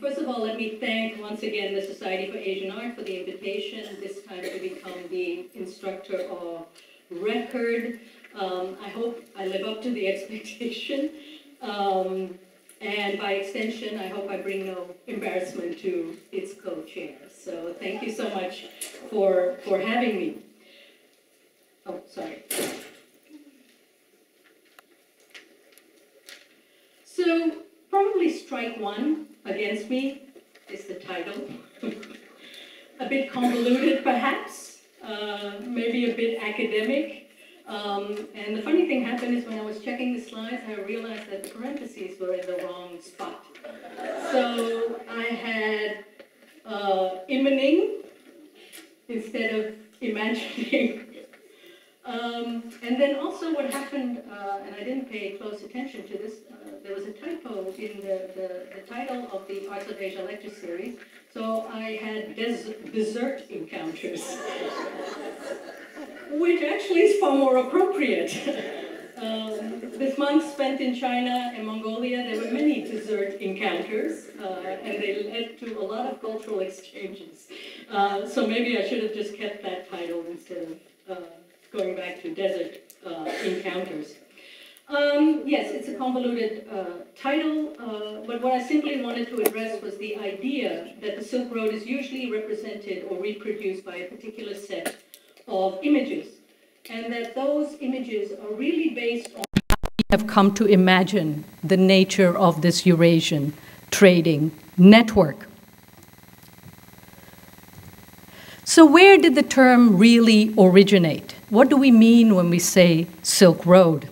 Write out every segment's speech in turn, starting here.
First of all, let me thank once again the Society for Asian Art for the invitation, this time to become the instructor of record. Um, I hope I live up to the expectation. Um, and by extension, I hope I bring no embarrassment to its co-chair. So thank you so much for, for having me. Oh, sorry. So probably strike one against me is the title. a bit convoluted, perhaps, uh, maybe a bit academic. Um, and the funny thing happened is when I was checking the slides, I realized that the parentheses were in the wrong spot. So I had uh, imaging instead of imagining. Um, and then also what happened, uh, and I didn't pay close attention to this, uh, there was a typo in the, the, the, title of the Arts of Asia lecture series. So I had des- desert encounters, which actually is far more appropriate. um, this month spent in China and Mongolia, there were many desert encounters, uh, and they led to a lot of cultural exchanges. Uh, so maybe I should have just kept that title instead of uh, going back to desert uh, encounters. Um, yes, it's a convoluted uh, title, uh, but what I simply wanted to address was the idea that the Silk Road is usually represented or reproduced by a particular set of images, and that those images are really based on how we have come to imagine the nature of this Eurasian trading network. So, where did the term really originate? What do we mean when we say Silk Road?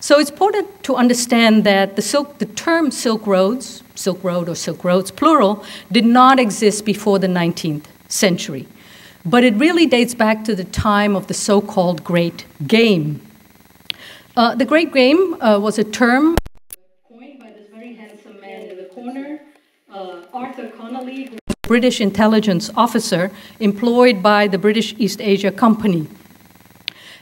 So it's important to understand that the, silk, the term Silk Roads, Silk Road or Silk Roads plural, did not exist before the 19th century. But it really dates back to the time of the so called Great Game. Uh, the Great Game uh, was a term coined by this very handsome man in the corner, uh, Arthur Connolly, British intelligence officer employed by the British East Asia Company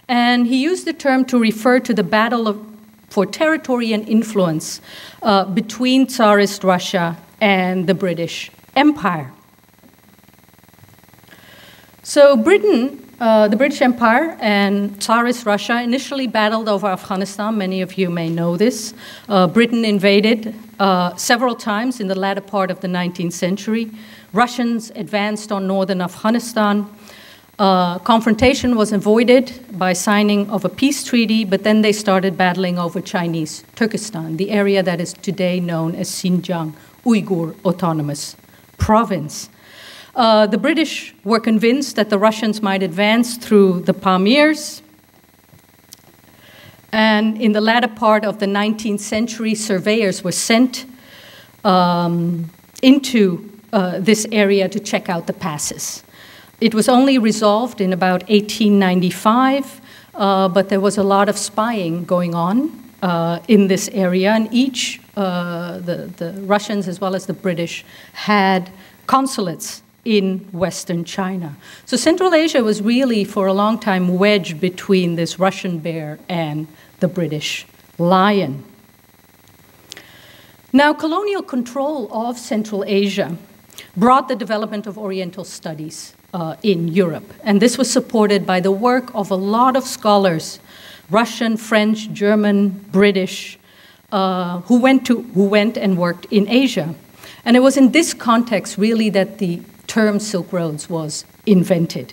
and he used the term to refer to the battle of, for territory and influence uh, between Tsarist Russia and the British Empire. So, Britain, uh, the British Empire, and Tsarist Russia initially battled over Afghanistan. Many of you may know this. Uh, Britain invaded uh, several times in the latter part of the 19th century. Russians advanced on northern Afghanistan. Uh, confrontation was avoided by signing of a peace treaty, but then they started battling over Chinese Turkestan, the area that is today known as Xinjiang Uyghur Autonomous Province. Uh, the British were convinced that the Russians might advance through the Pamirs. And in the latter part of the 19th century, surveyors were sent um, into uh, this area to check out the passes. It was only resolved in about 1895, uh, but there was a lot of spying going on uh, in this area, and each, uh, the, the Russians as well as the British, had consulates in Western China. So Central Asia was really, for a long time, wedged between this Russian bear and the British lion. Now, colonial control of Central Asia brought the development of Oriental studies uh, in Europe. And this was supported by the work of a lot of scholars Russian, French, German, British, uh, who, went to, who went and worked in Asia. And it was in this context, really, that the term Silk Roads was invented.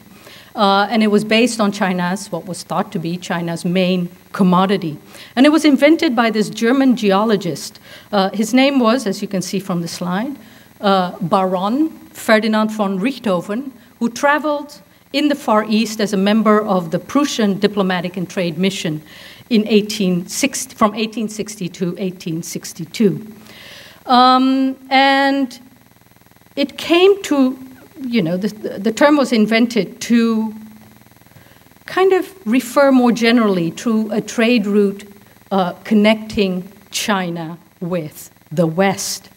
Uh, and it was based on China's, what was thought to be China's main commodity. And it was invented by this German geologist. Uh, his name was, as you can see from the slide, uh, Baron Ferdinand von Richthofen, who traveled in the Far East as a member of the Prussian diplomatic and trade mission in 1860, from 1860 to 1862. Um, and it came to, you know, the, the term was invented to kind of refer more generally to a trade route uh, connecting China with the West.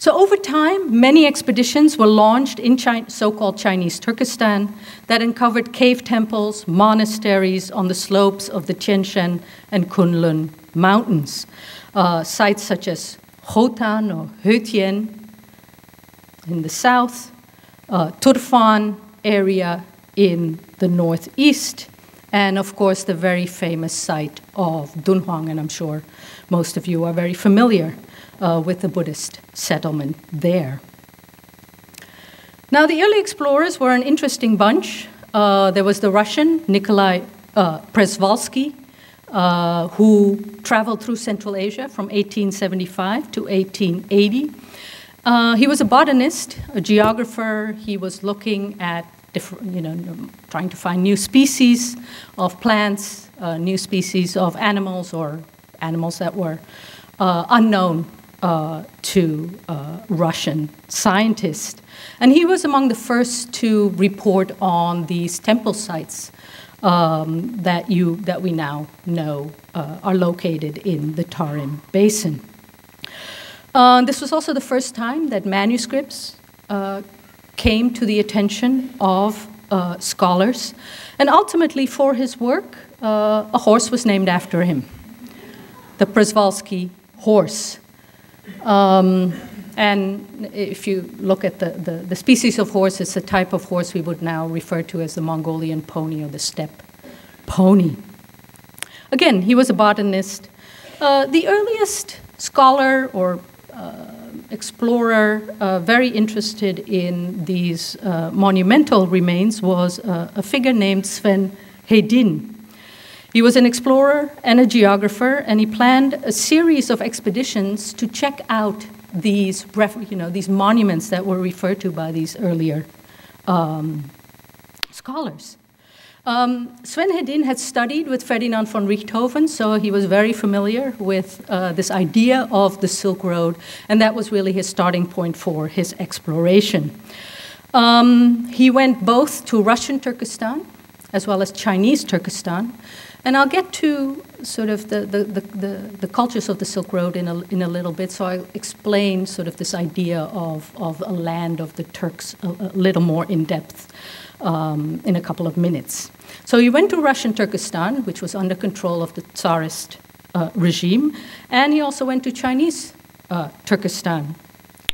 So, over time, many expeditions were launched in so called Chinese Turkestan that uncovered cave temples, monasteries on the slopes of the Tianshan and Kunlun mountains. Uh, sites such as Khotan or Hötien in the south, uh, Turfan area in the northeast, and of course the very famous site of Dunhuang, and I'm sure most of you are very familiar uh, with the Buddhist settlement there. Now, the early explorers were an interesting bunch. Uh, there was the Russian Nikolai uh, uh, who traveled through Central Asia from 1875 to 1880. Uh, he was a botanist, a geographer. He was looking at different, you know, trying to find new species of plants, uh, new species of animals, or animals that were uh, unknown uh, to uh, Russian scientists. And he was among the first to report on these temple sites um, that, you, that we now know uh, are located in the Tarim Basin. Uh, this was also the first time that manuscripts uh, came to the attention of uh, scholars. And ultimately, for his work, a horse was named after him the Przewalski horse. Um, and if you look at the, the, the, species of horse, it's a type of horse we would now refer to as the Mongolian pony or the steppe pony. Again, he was a botanist. Uh, the earliest scholar or uh, explorer uh, very interested in these uh, monumental remains was uh, a figure named Sven Hedin. He was an explorer and a geographer, and he planned a series of expeditions to check out these, you know, these monuments that were referred to by these earlier um, scholars. Um, Sven Hedin had studied with Ferdinand von Richthofen, so he was very familiar with uh, this idea of the Silk Road, and that was really his starting point for his exploration. Um, he went both to Russian Turkestan as well as Chinese Turkestan, and I'll get to sort of the, the, the, the, the cultures of the Silk Road in a, in a little bit, so I'll explain sort of this idea of, of a land of the Turks a, a little more in depth um, in a couple of minutes. So he went to Russian Turkestan, which was under control of the Tsarist uh, regime, and he also went to Chinese uh, Turkestan,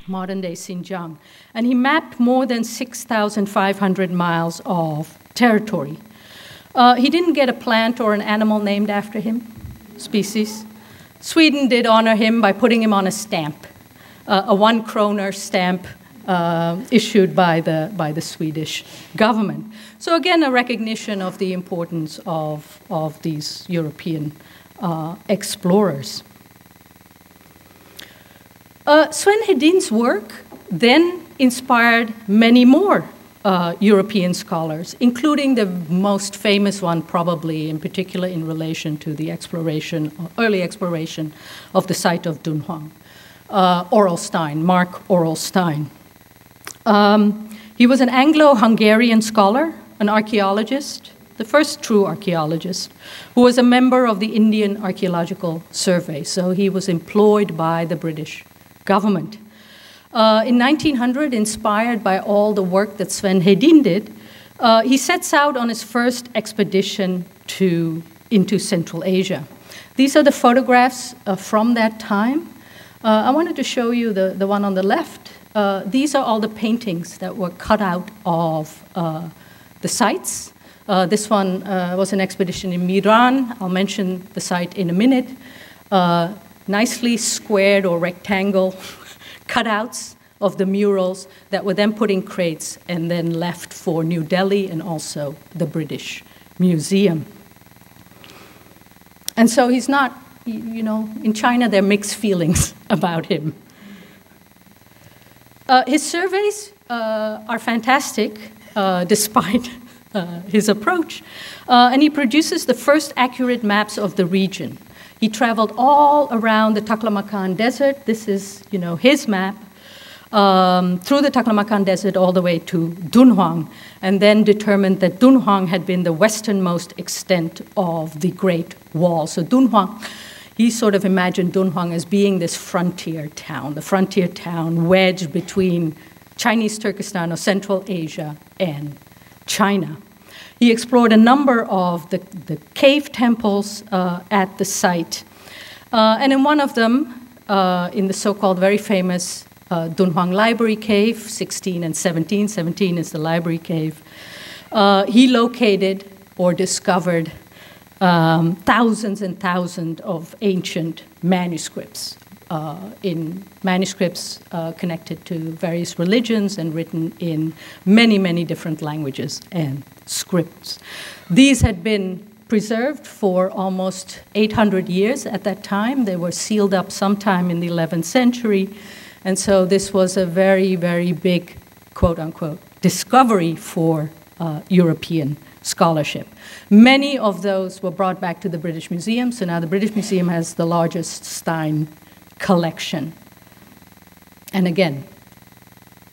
modern day Xinjiang. And he mapped more than 6,500 miles of territory. Uh, he didn't get a plant or an animal named after him, species. Sweden did honor him by putting him on a stamp, uh, a one kroner stamp uh, issued by the, by the Swedish government. So, again, a recognition of the importance of, of these European uh, explorers. Uh, Sven Hedin's work then inspired many more uh, European scholars, including the most famous one, probably in particular in relation to the exploration, early exploration of the site of Dunhuang, uh, Mark Orelstein. Um, he was an Anglo Hungarian scholar, an archaeologist, the first true archaeologist, who was a member of the Indian Archaeological Survey. So he was employed by the British government. Uh, in 1900, inspired by all the work that Sven Hedin did, uh, he sets out on his first expedition to, into Central Asia. These are the photographs uh, from that time. Uh, I wanted to show you the, the one on the left. Uh, these are all the paintings that were cut out of the sites. this one was an expedition in Miran. I'll mention the site in a minute. nicely squared or rectangle cutouts of the murals that were then put in crates and then left for New Delhi and also the British Museum. And so he's not, you know, in China there are mixed feelings about him. Uh, his surveys uh, are fantastic uh, despite uh, his approach, uh, and he produces the first accurate maps of the region. He traveled all around the Taklamakan Desert. This is, you know, his map. Um, through the Taklamakan Desert all the way to Dunhuang, and then determined that Dunhuang had been the westernmost extent of the Great Wall. So Dunhuang, he sort of imagined Dunhuang as being this frontier town, the frontier town wedged between Chinese Turkestan or Central Asia and China. He explored a number of the, the cave temples uh, at the site. Uh, and in one of them, uh, in the so called very famous uh, Dunhuang Library Cave, 16 and 17. 17 is the library cave. Uh, he located or discovered um, thousands and thousands of ancient manuscripts uh, in manuscripts uh, connected to various religions and written in many, many different languages and scripts. These had been preserved for almost 800 years at that time. They were sealed up sometime in the 11th century. And so this was a very, very big, quote unquote, discovery for uh, European scholarship. Many of those were brought back to the British Museum, so now the British Museum has the largest Stein collection. And again,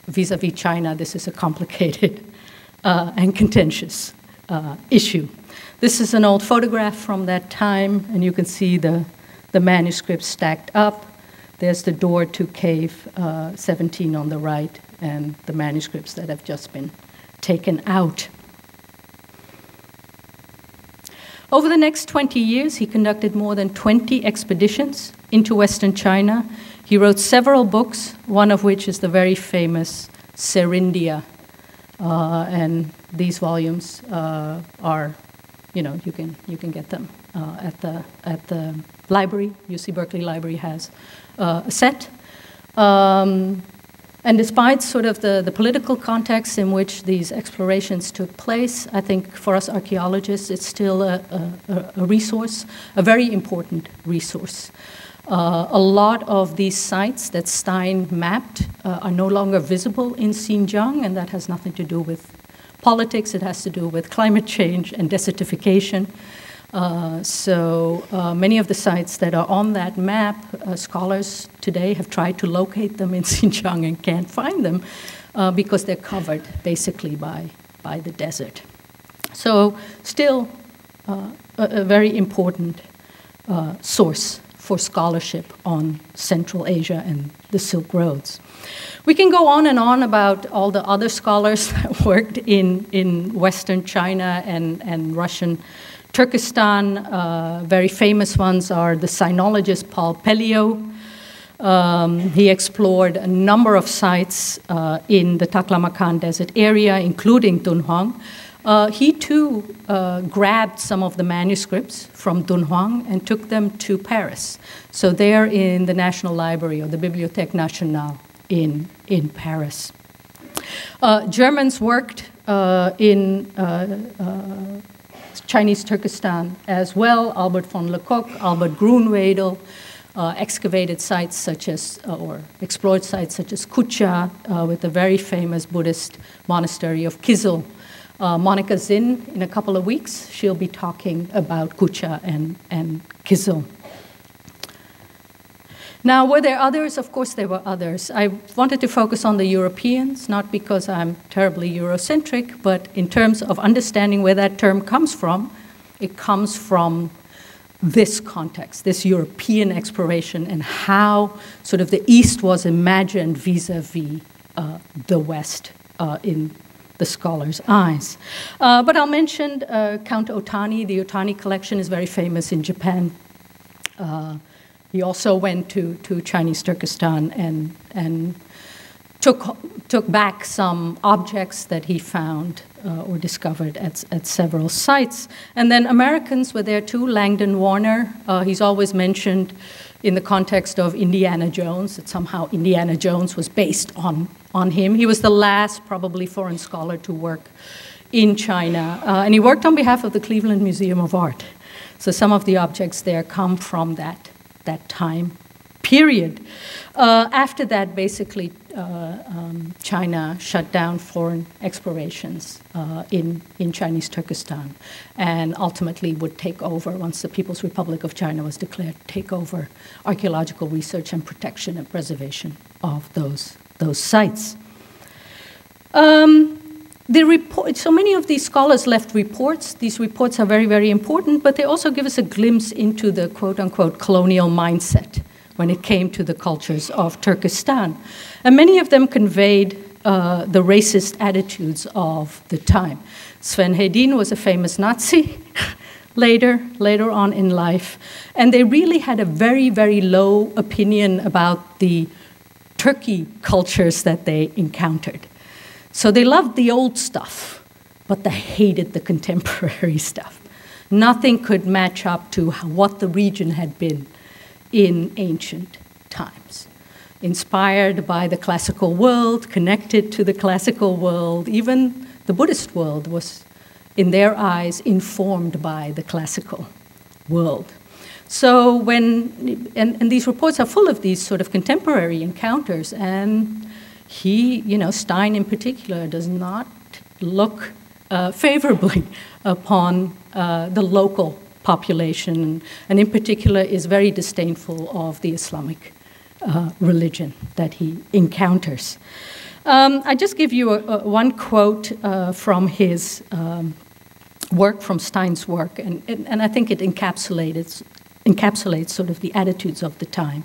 vis a vis China, this is a complicated uh, and contentious uh, issue. This is an old photograph from that time, and you can see the, the manuscripts stacked up. There's the door to cave uh, 17 on the right, and the manuscripts that have just been taken out. Over the next 20 years, he conducted more than 20 expeditions into Western China. He wrote several books, one of which is the very famous Serindia. Uh, and these volumes uh, are, you know, you can, you can get them uh, at, the, at the library. UC Berkeley Library has uh, a set. Um, and despite sort of the, the political context in which these explorations took place, I think for us archaeologists it's still a, a, a resource, a very important resource. Uh, a lot of these sites that Stein mapped uh, are no longer visible in Xinjiang, and that has nothing to do with politics, it has to do with climate change and desertification. Uh, so uh, many of the sites that are on that map, uh, scholars today have tried to locate them in Xinjiang and can't find them uh, because they're covered basically by, by the desert. So still a, a, very important source for scholarship on Central Asia and the Silk Roads. We can go on and on about all the other scholars that worked in, in Western China and, and Russian Turkestan, uh, very famous ones are the sinologist Paul Pelliot. Um, he explored a number of sites uh, in the Taklamakan Desert area, including Dunhuang. Uh, he too uh, grabbed some of the manuscripts from Dunhuang and took them to Paris. So they're in the National Library or the Bibliothèque Nationale in, in Paris. Uh, Germans worked uh, in Chinese Turkestan as well. Albert von Le Coq, Albert Grunwedel, uh, excavated sites such as, uh, or explored sites such as Kucha, uh, with the very famous Buddhist monastery of Kyzyl. Uh, Monika Zin, in a couple of weeks, she'll be talking about Kucha and, and Kyzyl. Now, were there others? Of course, there were others. I wanted to focus on the Europeans, not because I'm terribly Eurocentric, but in terms of understanding where that term comes from. It comes from this context, this European exploration, and how sort of the East was imagined vis a vis the West uh, in the scholar's eyes. Uh, but I'll mention uh, Count Otani. The Otani collection is very famous in Japan. Uh, he also went to, to Chinese Turkestan and, and took, took back some objects that he found uh, or discovered at, at several sites. And then Americans were there too. Langdon Warner, uh, he's always mentioned in the context of Indiana Jones, that somehow Indiana Jones was based on, on him. He was the last, probably, foreign scholar to work in China. Uh, and he worked on behalf of the Cleveland Museum of Art. So some of the objects there come from that that time period. Uh, after that, basically, uh, um, China shut down foreign explorations uh, in, in Chinese Turkestan and ultimately would take over, once the People's Republic of China was declared, take over archaeological research and protection and preservation of those, those sites. Um, the report, so many of these scholars left reports. These reports are very, very important, but they also give us a glimpse into the quote unquote colonial mindset when it came to the cultures of Turkestan. And many of them conveyed uh, the racist attitudes of the time. Sven Hedin was a famous Nazi. later, later on in life. And they really had a very, very low opinion about the Turkic cultures that they encountered. So they loved the old stuff, but they hated the contemporary stuff. Nothing could match up to what the region had been in ancient times. Inspired by the classical world, connected to the classical world, even the Buddhist world was in their eyes, informed by the classical world. So when, and, and these reports are full of these sort of contemporary encounters, and he, you know, Stein in particular, does not look uh, favorably upon uh, the local population, and in particular is very disdainful of the Islamic uh, religion that he encounters. Um, I just give you a, a, one quote uh, from his um, work, from Stein's work, and, and, and I think it encapsulates, encapsulates sort of the attitudes of the time.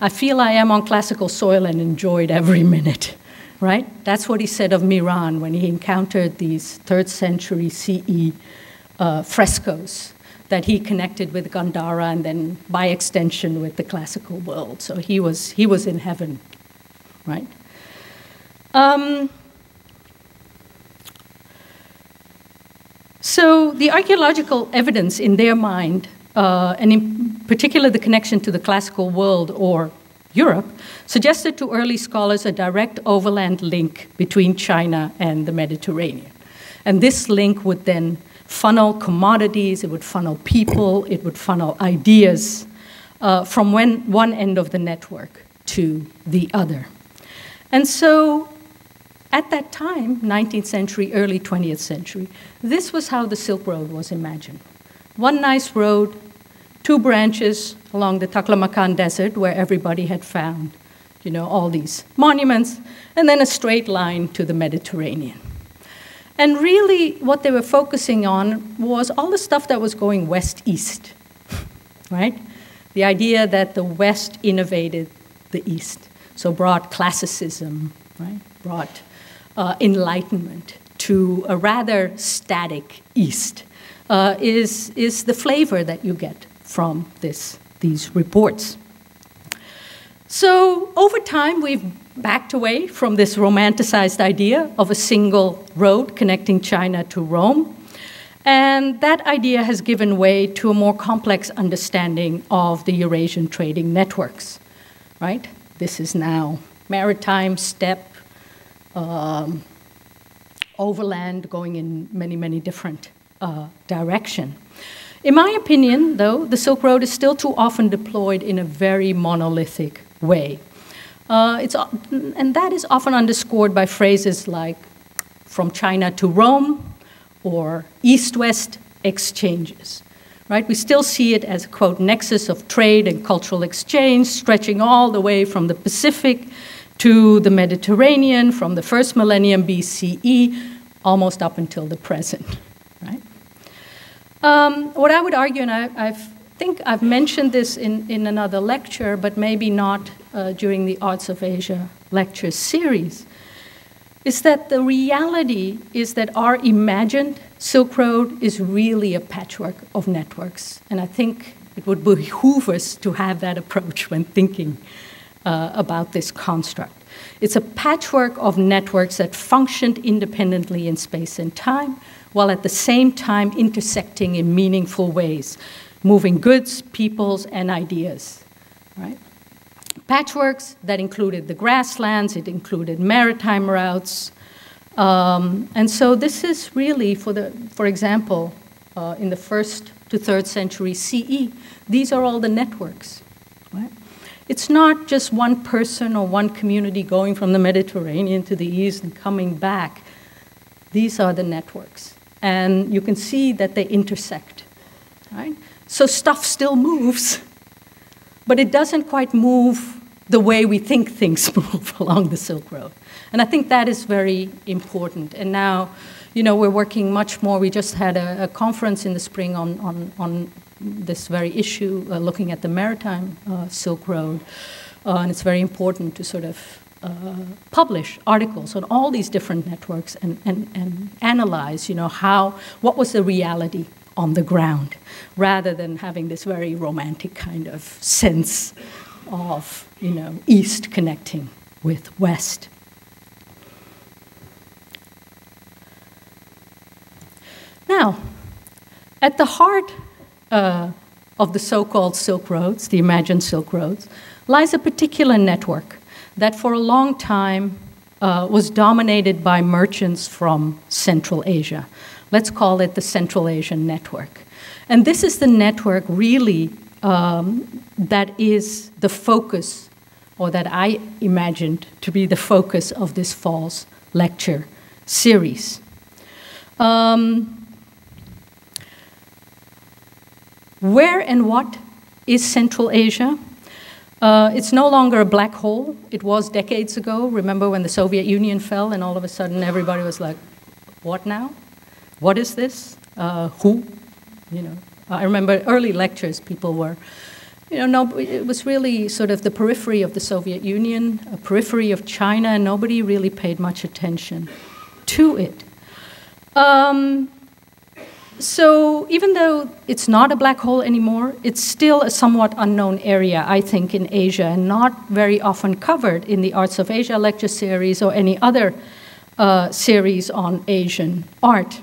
I feel I am on classical soil and enjoyed every minute, right? That's what he said of Miran when he encountered these third century CE uh, frescoes that he connected with Gandhara and then by extension with the classical world. So he was, he was in heaven, right? Um, so the archaeological evidence in their mind, uh, and in particular the connection to the classical world or Europe, suggested to early scholars a direct overland link between China and the Mediterranean. And this link would then funnel commodities, it would funnel people, it would funnel ideas uh, from when, one end of the network to the other. And so at that time, 19th century, early 20th century, this was how the Silk Road was imagined. One nice road, two branches along the Taklamakan Desert where everybody had found, you know, all these monuments, and then a straight line to the Mediterranean. And really, what they were focusing on was all the stuff that was going west east, right? The idea that the West innovated the East, so brought classicism, right? Brought uh, enlightenment to a rather static East uh, is, is the flavor that you get from this, these reports. So over time, we've backed away from this romanticized idea of a single road connecting China to Rome. And that idea has given way to a more complex understanding of the Eurasian trading networks, right? This is now maritime, steppe, um, overland, going in many, many different uh, directions. In my opinion, though, the Silk Road is still too often deployed in a very monolithic way. Uh, it's, and that is often underscored by phrases like from China to Rome or east west exchanges. Right? We still see it as a quote nexus of trade and cultural exchange stretching all the way from the Pacific to the Mediterranean from the first millennium BCE almost up until the present. Right? Um, what I would argue, and I I've, think I've mentioned this in, in another lecture, but maybe not uh, during the Arts of Asia lecture series, is that the reality is that our imagined Silk Road is really a patchwork of networks. And I think it would behoove us to have that approach when thinking uh, about this construct. It's a patchwork of networks that functioned independently in space and time, while at the same time intersecting in meaningful ways, moving goods, peoples, and ideas. Right? Patchworks that included the grasslands, it included maritime routes. Um, and so this is really, for, the, for example, uh, in the first to third century CE, these are all the networks. Right? It's not just one person or one community going from the Mediterranean to the east and coming back. These are the networks. And you can see that they intersect. Right? So stuff still moves, but it doesn't quite move the way we think things move along the Silk Road. And I think that is very important. And now, you know, we're working much more. We just had a, a conference in the spring on, on, on this very issue, uh, looking at the maritime uh, Silk Road. Uh, and it's very important to sort of uh, publish articles on all these different networks and, and, and analyze, you know, how, what was the reality on the ground, rather than having this very romantic kind of sense of, you know, East connecting with West. Now, at the heart uh, of the so called Silk Roads, the imagined Silk Roads, lies a particular network that for a long time uh, was dominated by merchants from Central Asia. Let's call it the Central Asian Network. And this is the network really um, that is the focus, or that I imagined to be the focus of this fall's lecture series. Um, where and what is Central Asia? Uh, it's no longer a black hole. It was decades ago. Remember when the Soviet Union fell and all of a sudden everybody was like, what now? What is this? Uh, who? You know, I remember early lectures, people were, you know, no, it was really sort of the periphery of the Soviet Union, a periphery of China, and nobody really paid much attention to it. Um, so even though it's not a black hole anymore, it's still a somewhat unknown area, I think, in Asia, and not very often covered in the Arts of Asia lecture series or any other uh, series on Asian art.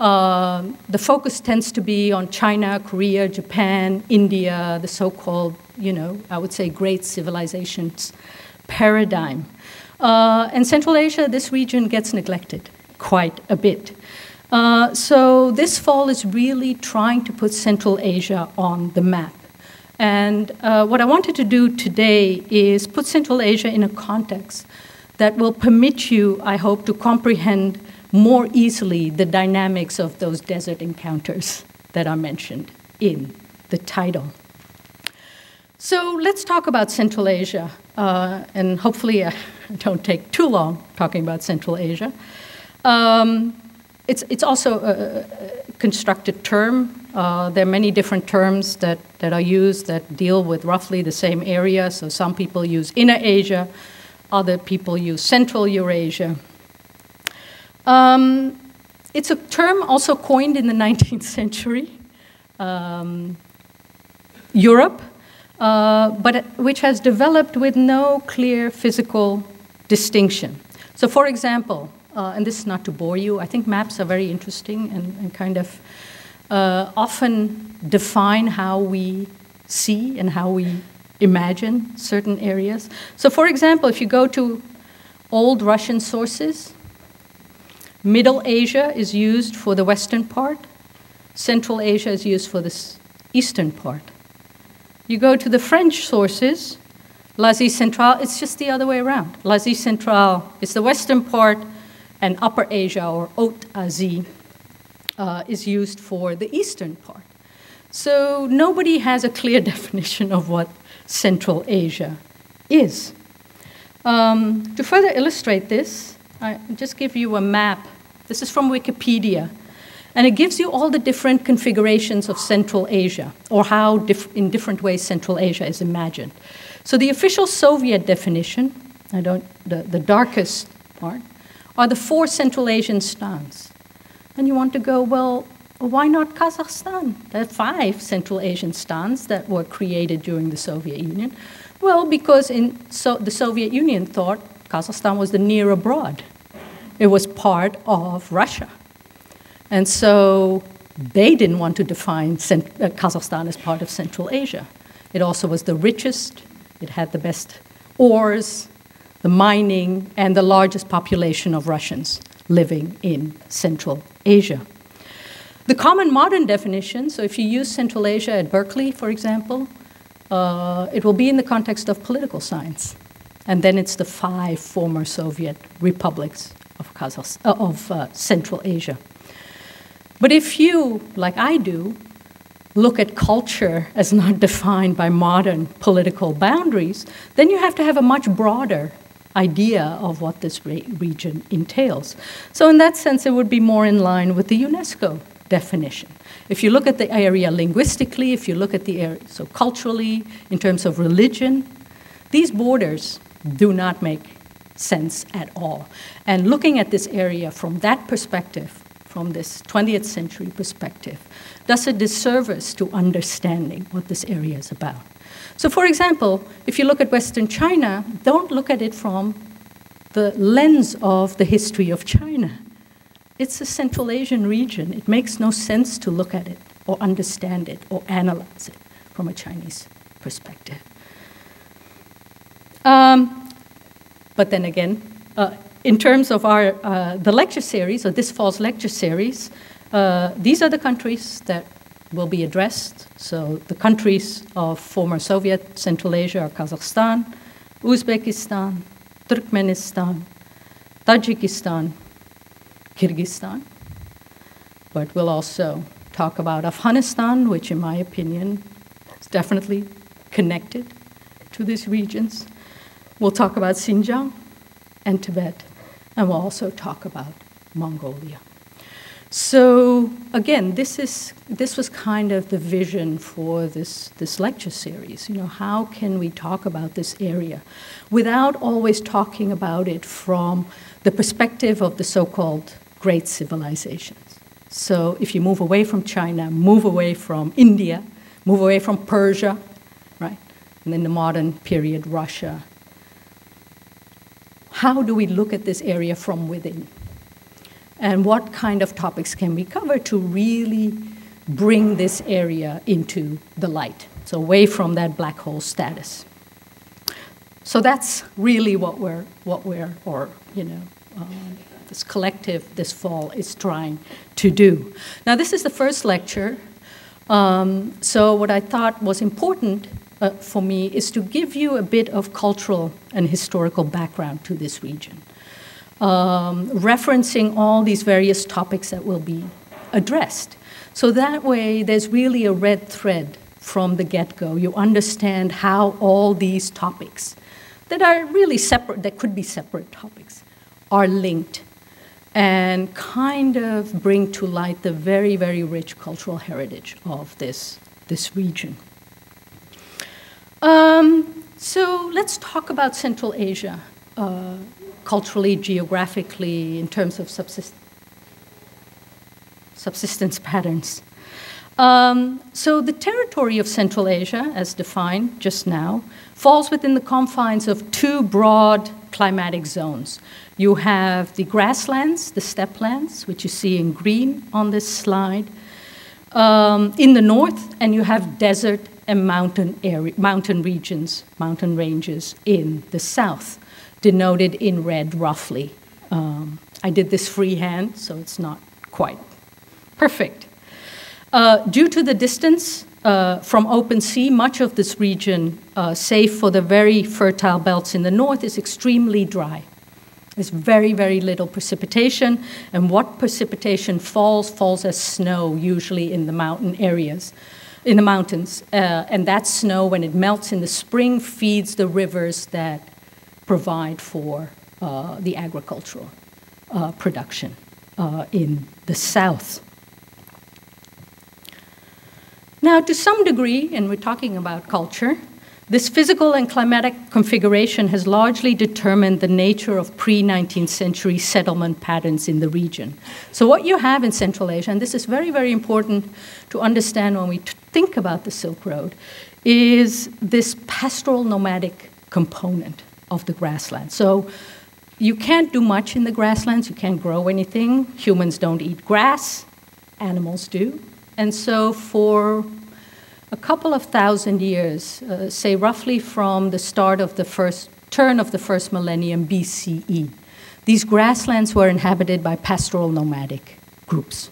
Uh, the focus tends to be on China, Korea, Japan, India, the so-called, you know, I would say great civilizations paradigm. Uh, and Central Asia, this region gets neglected quite a bit. Uh, so this fall is really trying to put Central Asia on the map. And uh, what I wanted to do today is put Central Asia in a context that will permit you, I hope, to comprehend more easily the dynamics of those desert encounters that are mentioned in the title. So let's talk about Central Asia, uh, and hopefully I don't take too long talking about Central Asia. Um, it's, it's also a, a constructed term. Uh, there are many different terms that, that are used that deal with roughly the same area. So some people use Inner Asia, other people use Central Eurasia. Um, it's a term also coined in the 19th century. Um, Europe, uh, but which has developed with no clear physical distinction. So, for example, uh, and this is not to bore you, I think maps are very interesting and, and kind of uh, often define how we see and how we imagine certain areas. So, for example, if you go to old Russian sources, Middle Asia is used for the western part, Central Asia is used for the eastern part. You go to the French sources, l'Asie centrale, it's just the other way around. L'Asie centrale is the western part, and Upper Asia or Haute Asie uh, is used for the eastern part. So nobody has a clear definition of what Central Asia is. Um, to further illustrate this, I just give you a map. This is from Wikipedia. And it gives you all the different configurations of Central Asia, or how, dif in different ways, Central Asia is imagined. So the official Soviet definition, I don't, the, the darkest part, are the four Central Asian stans. And you want to go, well, why not Kazakhstan? There are five Central Asian stans that were created during the Soviet Union. Well, because in so the Soviet Union thought Kazakhstan was the near abroad. It was part of Russia. And so they didn't want to define uh, Kazakhstan as part of Central Asia. It also was the richest, it had the best ores, the mining, and the largest population of Russians living in Central Asia. The common modern definition, so if you use Central Asia at Berkeley, for example, uh, it will be in the context of political science. And then it's the five former Soviet republics of, uh, of uh, Central Asia. But if you, like I do, look at culture as not defined by modern political boundaries, then you have to have a much broader idea of what this re region entails. So, in that sense, it would be more in line with the UNESCO definition. If you look at the area linguistically, if you look at the area so culturally, in terms of religion, these borders do not make sense at all. And looking at this area from that perspective, from this 20th century perspective does a disservice to understanding what this area is about. So, for example, if you look at Western China, don't look at it from the lens of the history of China. It's a Central Asian region. It makes no sense to look at it or understand it or analyze it from a Chinese perspective. Um, but then again, uh, in terms of our uh, the lecture series or this fall's lecture series, uh, these are the countries that will be addressed. So the countries of former Soviet Central Asia are Kazakhstan, Uzbekistan, Turkmenistan, Tajikistan, Kyrgyzstan. But we'll also talk about Afghanistan, which, in my opinion, is definitely connected to these regions. We'll talk about Xinjiang and Tibet, and we'll also talk about Mongolia. So again, this is this was kind of the vision for this this lecture series. You know, how can we talk about this area without always talking about it from the perspective of the so-called great civilizations? So if you move away from China, move away from India, move away from Persia, right, and in the modern period, Russia. How do we look at this area from within? and what kind of topics can we cover to really bring this area into the light, so away from that black hole status. So that's really what we're, what we're, or you know, uh, this collective this fall is trying to do. Now, this is the first lecture. Um, so, what I thought was important uh, for me is to give you a bit of cultural and historical background to this region um, referencing all these various topics that will be addressed. So that way, there's really a red thread from the get go. You understand how all these topics, that are really separate, that could be separate topics, are linked and kind of bring to light the very, very rich cultural heritage of this, this region. Um, so let's talk about Central Asia. Uh, culturally, geographically, in terms of subsist- subsistence patterns. Um, so, the territory of Central Asia, as defined just now, falls within the confines of two broad climatic zones. You have the grasslands, the steppelands, which you see in green on this slide, um, in the north, and you have desert and mountain, area, mountain regions, mountain ranges in the south denoted in red roughly. Um, I did this freehand, so it's not quite perfect. Uh, due to the distance uh, from open sea, much of this region, uh, save for the very fertile belts in the north, is extremely dry. There's very, very little precipitation, and what precipitation falls, falls as snow, usually in the mountain areas, in the mountains. Uh, and that snow, when it melts in the spring, feeds the rivers that provide for uh, the agricultural uh, production uh, in the south. Now, to some degree, and we're talking about culture, this physical and climatic configuration has largely determined the nature of pre 19th century settlement patterns in the region. So, what you have in Central Asia, and this is very, very important to understand when we think about the Silk Road, is this pastoral nomadic component of the grassland. So you can't do much in the grasslands, you can't grow anything. Humans don't eat grass, animals do. And so for a couple of thousand years, uh, say roughly from the start of the first turn of the first millennium BCE, these grasslands were inhabited by pastoral nomadic groups.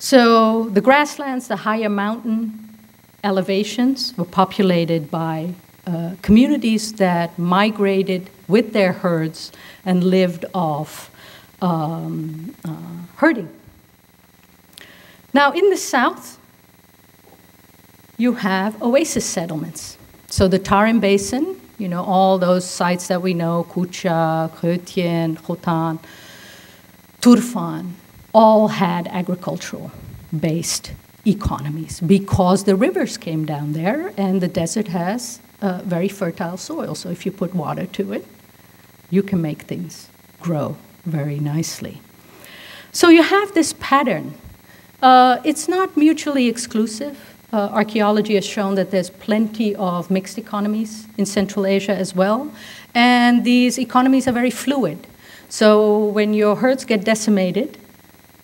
So the grasslands, the higher mountain elevations, were populated by uh, communities that migrated with their herds and lived off um, uh, herding. Now, in the south, you have oasis settlements. So the Tarim Basin, you know, all those sites that we know, Kucha, Khötien, Khotan, Turfan, all had agricultural based economies because the rivers came down there and the desert has uh, very fertile soil. So if you put water to it, you can make things grow very nicely. So you have this pattern. Uh, it's not mutually exclusive. Uh, archaeology has shown that there's plenty of mixed economies in Central Asia as well, and these economies are very fluid. So when your herds get decimated,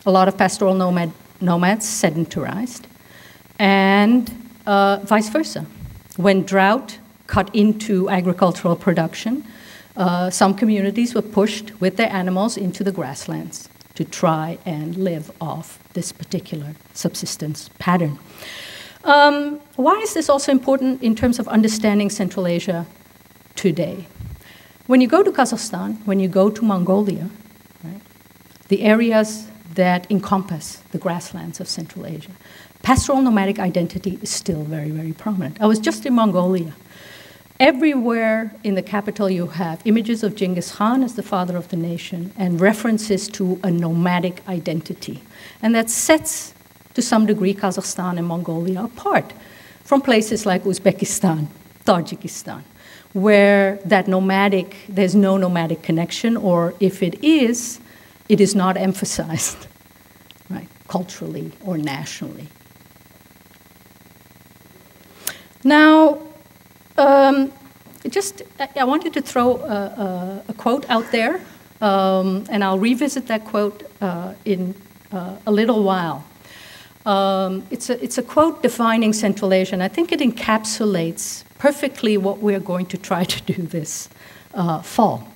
a lot of pastoral nomad, nomads sedentarized, and uh, vice versa. When drought cut into agricultural production, uh, some communities were pushed with their animals into the grasslands to try and live off this particular subsistence pattern. Um, why is this also important in terms of understanding Central Asia today? When you go to Kazakhstan, when you go to Mongolia, right, the areas that encompass the grasslands of Central Asia, pastoral nomadic identity is still very, very prominent. I was just in Mongolia. Everywhere in the capital, you have images of Genghis Khan as the father of the nation and references to a nomadic identity. And that sets, to some degree, Kazakhstan and Mongolia apart from places like Uzbekistan, Tajikistan where that nomadic, there's no nomadic connection, or if it is, it is not emphasized, right, culturally or nationally. Now, um, just I wanted to throw a, a, a quote out there, um, and I'll revisit that quote uh, in uh, a little while. Um, it's, a, it's a quote defining Central Asia, and I think it encapsulates perfectly what we're going to try to do this uh, fall.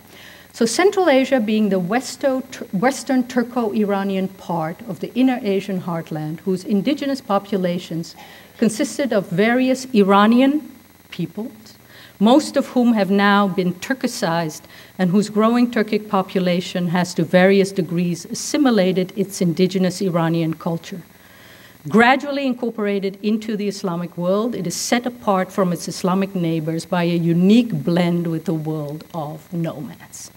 So, Central Asia being the Western Turco Iranian part of the inner Asian heartland, whose indigenous populations consisted of various Iranian peoples, most of whom have now been Turkicized, and whose growing Turkic population has to various degrees assimilated its indigenous Iranian culture. Gradually incorporated into the Islamic world, it is set apart from its Islamic neighbors by a unique blend with the world of nomads.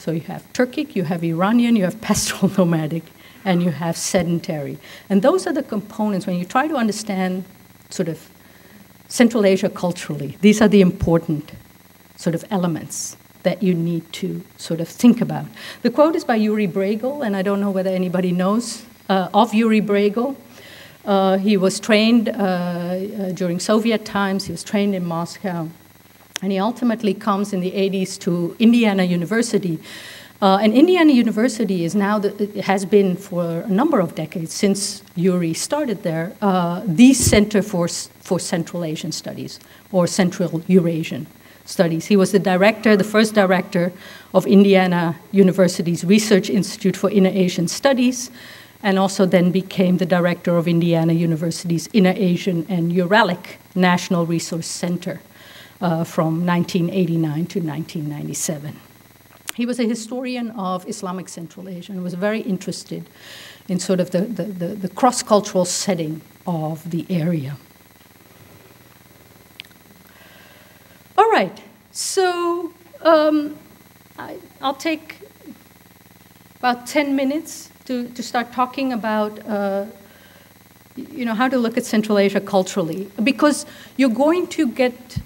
So you have Turkic, you have Iranian, you have pastoral nomadic, and you have sedentary. And those are the components when you try to understand sort of Central Asia culturally, these are the important sort of elements that you need to sort of think about. The quote is by Yuri Bregel, and I don't know whether anybody knows uh, of Yuri Bregel. Uh, he was trained uh, uh, during Soviet times, he was trained in Moscow, and he ultimately comes in the 80s to Indiana University. Uh, and Indiana University is now, the, has been for a number of decades since Yuri started there, uh, the center for, for Central Asian studies or Central Eurasian studies. He was the director, the first director of Indiana University's Research Institute for Inner Asian Studies, and also then became the director of Indiana University's Inner Asian and Uralic National Resource Center uh, from 1989 to 1997. He was a historian of Islamic Central Asia and was very interested in sort of the, the, the, the cross cultural setting of the area. All right, so um, I, I'll take about 10 minutes to, to start talking about uh, you know, how to look at Central Asia culturally. Because you're going to get,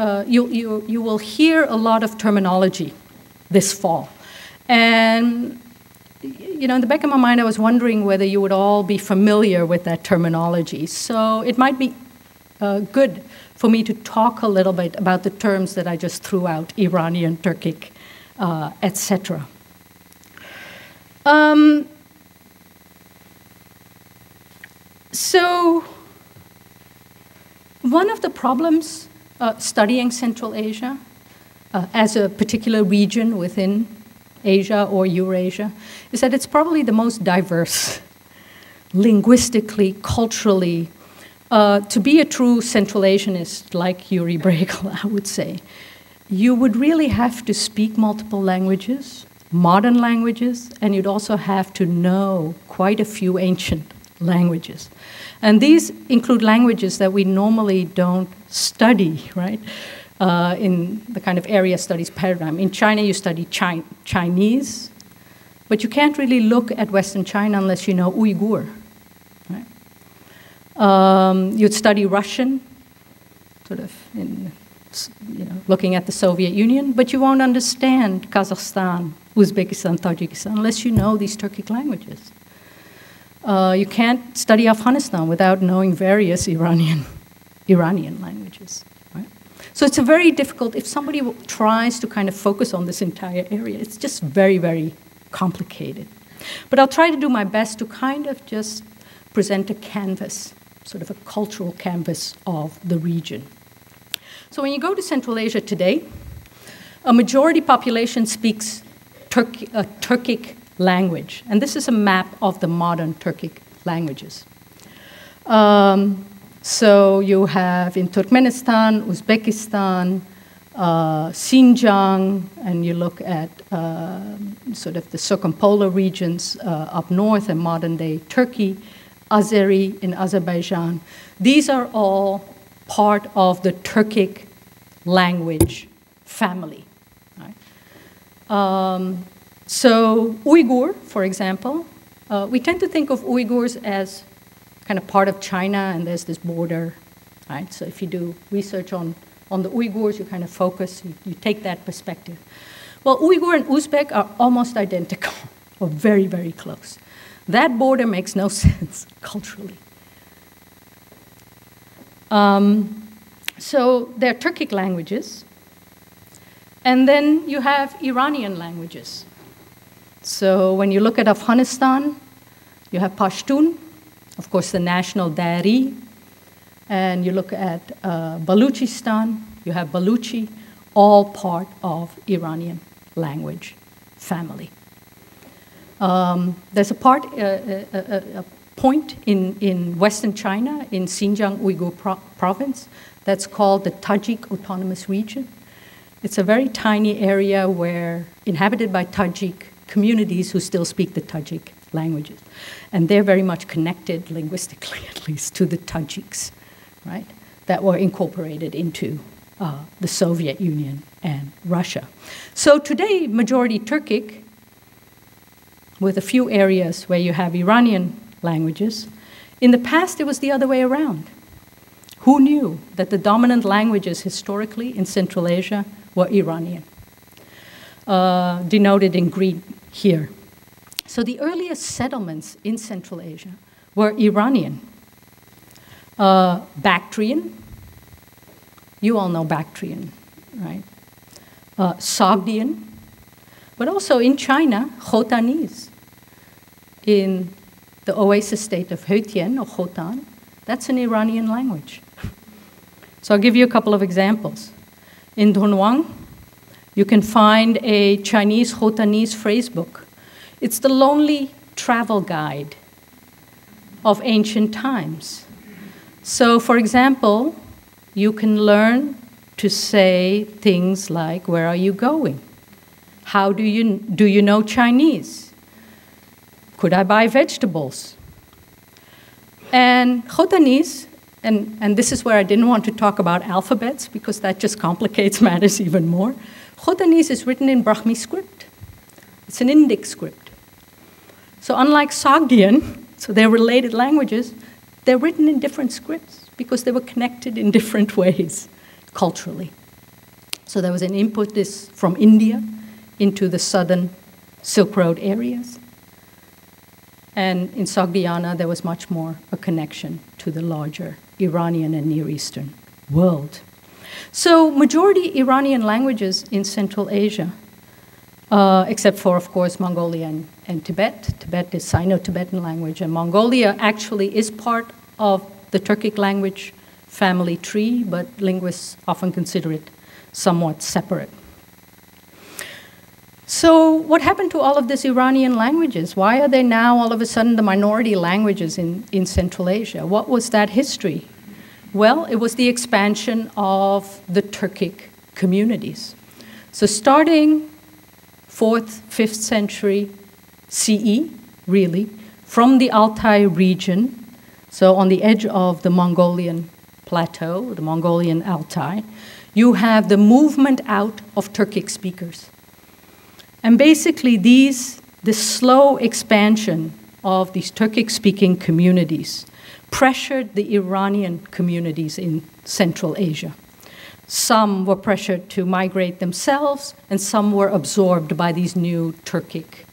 uh, you, you, you will hear a lot of terminology this fall. And, you know, in the back of my mind, I was wondering whether you would all be familiar with that terminology. So it might be uh, good for me to talk a little bit about the terms that I just threw out Iranian, Turkic, uh, etc. Um, So, one of the problems uh, studying Central Asia uh, as a particular region within Asia or Eurasia is that it's probably the most diverse, linguistically, culturally. Uh, to be a true Central Asianist like Yuri Bregel, I would say, you would really have to speak multiple languages, modern languages, and you'd also have to know quite a few ancient languages. And these include languages that we normally don't study, right? Uh, in the kind of area studies paradigm. In China, you study Chi- Chinese, but you can't really look at Western China unless you know Uyghur. Right? Um, you'd study Russian, sort of in, you know, looking at the Soviet Union, but you won't understand Kazakhstan Uzbekistan, Tajikistan, unless you know these Turkic languages. Uh, you can't study Afghanistan without knowing various Iranian, Iranian languages. Right? So it's a very difficult, if somebody tries to kind of focus on this entire area, it's just very, very complicated. But I'll try to do my best to kind of just present a canvas, sort of a cultural canvas of the region. So when you go to Central Asia today, a majority population speaks Turk- a Turkic language, and this is a map of the modern Turkic languages. Um, so you have in Turkmenistan, Uzbekistan, uh, Xinjiang, and you look at uh, sort of the circumpolar regions uh, up north and modern day Turkey, Azeri in Azerbaijan. These are all part of the Turkic language family. Right? Um, so, Uyghur, for example, uh, we tend to think of Uyghurs as kind of part of China, and there's this border, right? So, if you do research on, on the Uyghurs, you kind of focus, you, you take that perspective. Well, Uyghur and Uzbek are almost identical, or very, very close. That border makes no sense culturally. Um, so they're Turkic languages. And then you have Iranian languages. So when you look at Afghanistan, you have Pashtun, of course, the national Dari. And you look at uh, Baluchistan, you have Baluchi, all part of Iranian language family. Um, there's a part, uh, a, uh, uh, a, point in, in western China, in Xinjiang Uyghur pro province, that's called the Tajik Autonomous Region. It's a very tiny area where inhabited by Tajik communities who still speak the Tajik languages. And they're very much connected, linguistically at least, to the Tajiks, right, that were incorporated into uh, the Soviet Union and Russia. So today, majority Turkic, with a few areas where you have Iranian languages. In the past, it was the other way around. Who knew that the dominant languages historically in Central Asia were Iranian? Uh, denoted in green here. So the earliest settlements in Central Asia were Iranian, uh, Bactrian. You all know Bactrian, right? Uh, Sogdian, but also in China, Khotanese. In the oasis state of Houtian or Khotan, that's an Iranian language. So I'll give you a couple of examples. In Dunhuang, you can find a Chinese Khotanese phrase book. It's the lonely travel guide of ancient times. So, for example, you can learn to say things like, Where are you going? How do you, do you know Chinese? Could I buy vegetables? And Khotanese, and, and this is where I didn't want to talk about alphabets because that just complicates matters even more. Khotanese is written in Brahmi script. It's an Indic script. So unlike Sogdian, so they're related languages, they're written in different scripts because they were connected in different ways culturally. So there was an input this from India, into the southern Silk Road areas. And in Sogdiana, there was much more a connection to the larger Iranian and Near Eastern world. So, majority Iranian languages in Central Asia, uh, except for, of course, Mongolia and, and Tibet. Tibet is Sino Tibetan language, and Mongolia actually is part of the Turkic language family tree, but linguists often consider it somewhat separate. So, what happened to all of these Iranian languages? Why are they now all of a sudden the minority languages in, in Central Asia? What was that history? Well, it was the expansion of the Turkic communities. So, starting 4th, 5th century CE, really, from the Altai region, so on the edge of the Mongolian plateau, the Mongolian Altai, you have the movement out of Turkic speakers. And basically, these, the slow expansion of these Turkic speaking communities pressured the Iranian communities in Central Asia. some were pressured to migrate themselves, and some were absorbed by these new Turkic,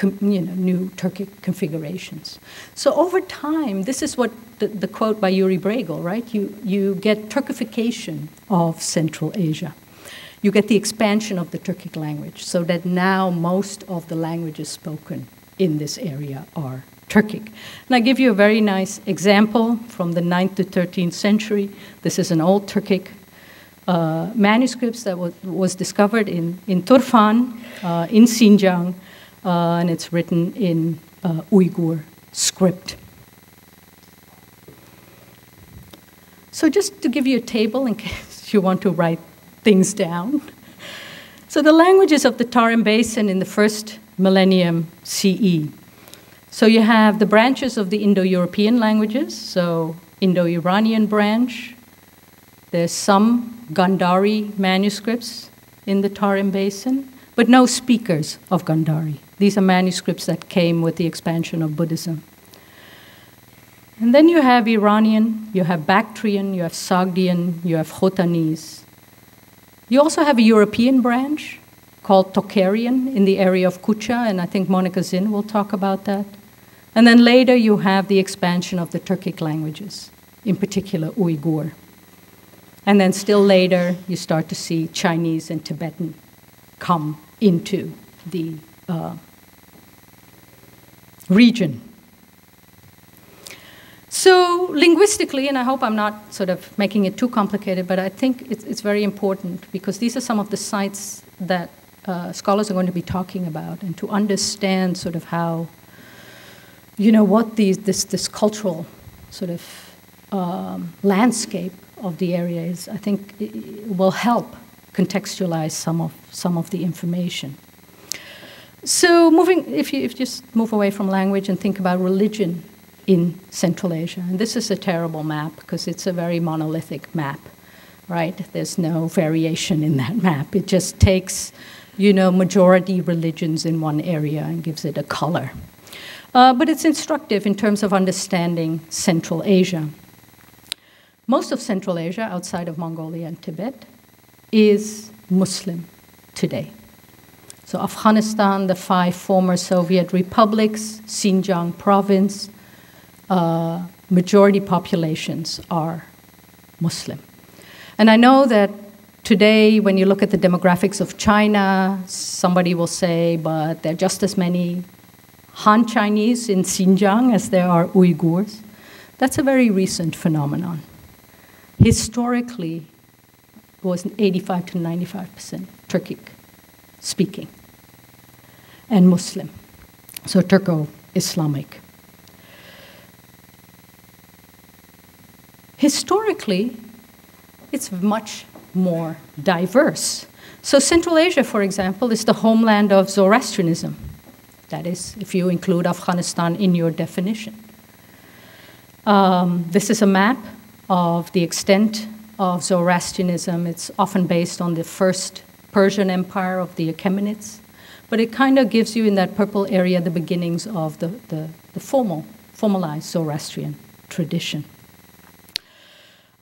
you know, new Turkic configurations. So over time, this is what the, the quote by Yuri Bregel, right? You, you get Turkification of Central Asia. You get the expansion of the Turkic language, so that now most of the languages spoken in this area are Turkic. And I give you a very nice example from the 9th to 13th century. This is an old Turkic uh, manuscripts that was, was, discovered in, in Turfan, uh, in Xinjiang, uh, and it's written in uh, Uyghur script. So, just to give you a table in case you want to write things down. So, the languages of the Tarim Basin in the first millennium CE so you have the branches of the Indo European languages, so Indo Iranian branch. There's some Gandhari manuscripts in the Tarim Basin, but no speakers of Gandhari. These are manuscripts that came with the expansion of Buddhism. And then you have Iranian, you have Bactrian, you have Sogdian, you have Khotanese. You also have a European branch called Tocharian in the area of Kucha, and I think Monika Zin will talk about that. And then later you have the expansion of the Turkic languages, in particular Uyghur. And then still later you start to see Chinese and Tibetan come into the uh, region. So, linguistically, and I hope I'm not sort of making it too complicated, but I think it's, it's very important because these are some of the sites that uh, scholars are going to be talking about, and to understand sort of how you know what these, this this cultural sort of um, landscape of the area is, I think will help contextualize some of some of the information. So moving, if you, if you just move away from language and think about religion in Central Asia, and this is a terrible map because it's a very monolithic map, right? There's no variation in that map. It just takes, you know, majority religions in one area and gives it a color. Uh, but it's instructive in terms of understanding Central Asia. Most of Central Asia, outside of Mongolia and Tibet, is Muslim today. So, Afghanistan, the five former Soviet republics, Xinjiang province, uh, majority populations are Muslim. And I know that today, when you look at the demographics of China, somebody will say, but there are just as many Han Chinese in Xinjiang as there are Uyghurs. That's a very recent phenomenon. Historically, it was 85 to 95% Turkic speaking and Muslim, so Turco Islamic. Historically, it's much more diverse. So, Central Asia, for example, is the homeland of Zoroastrianism. That is, if you include Afghanistan in your definition. Um, this is a map of the extent of Zoroastrianism. It's often based on the first Persian Empire of the Achaemenids, but it kind of gives you in that purple area the beginnings of the, the, the formal, formalized Zoroastrian tradition.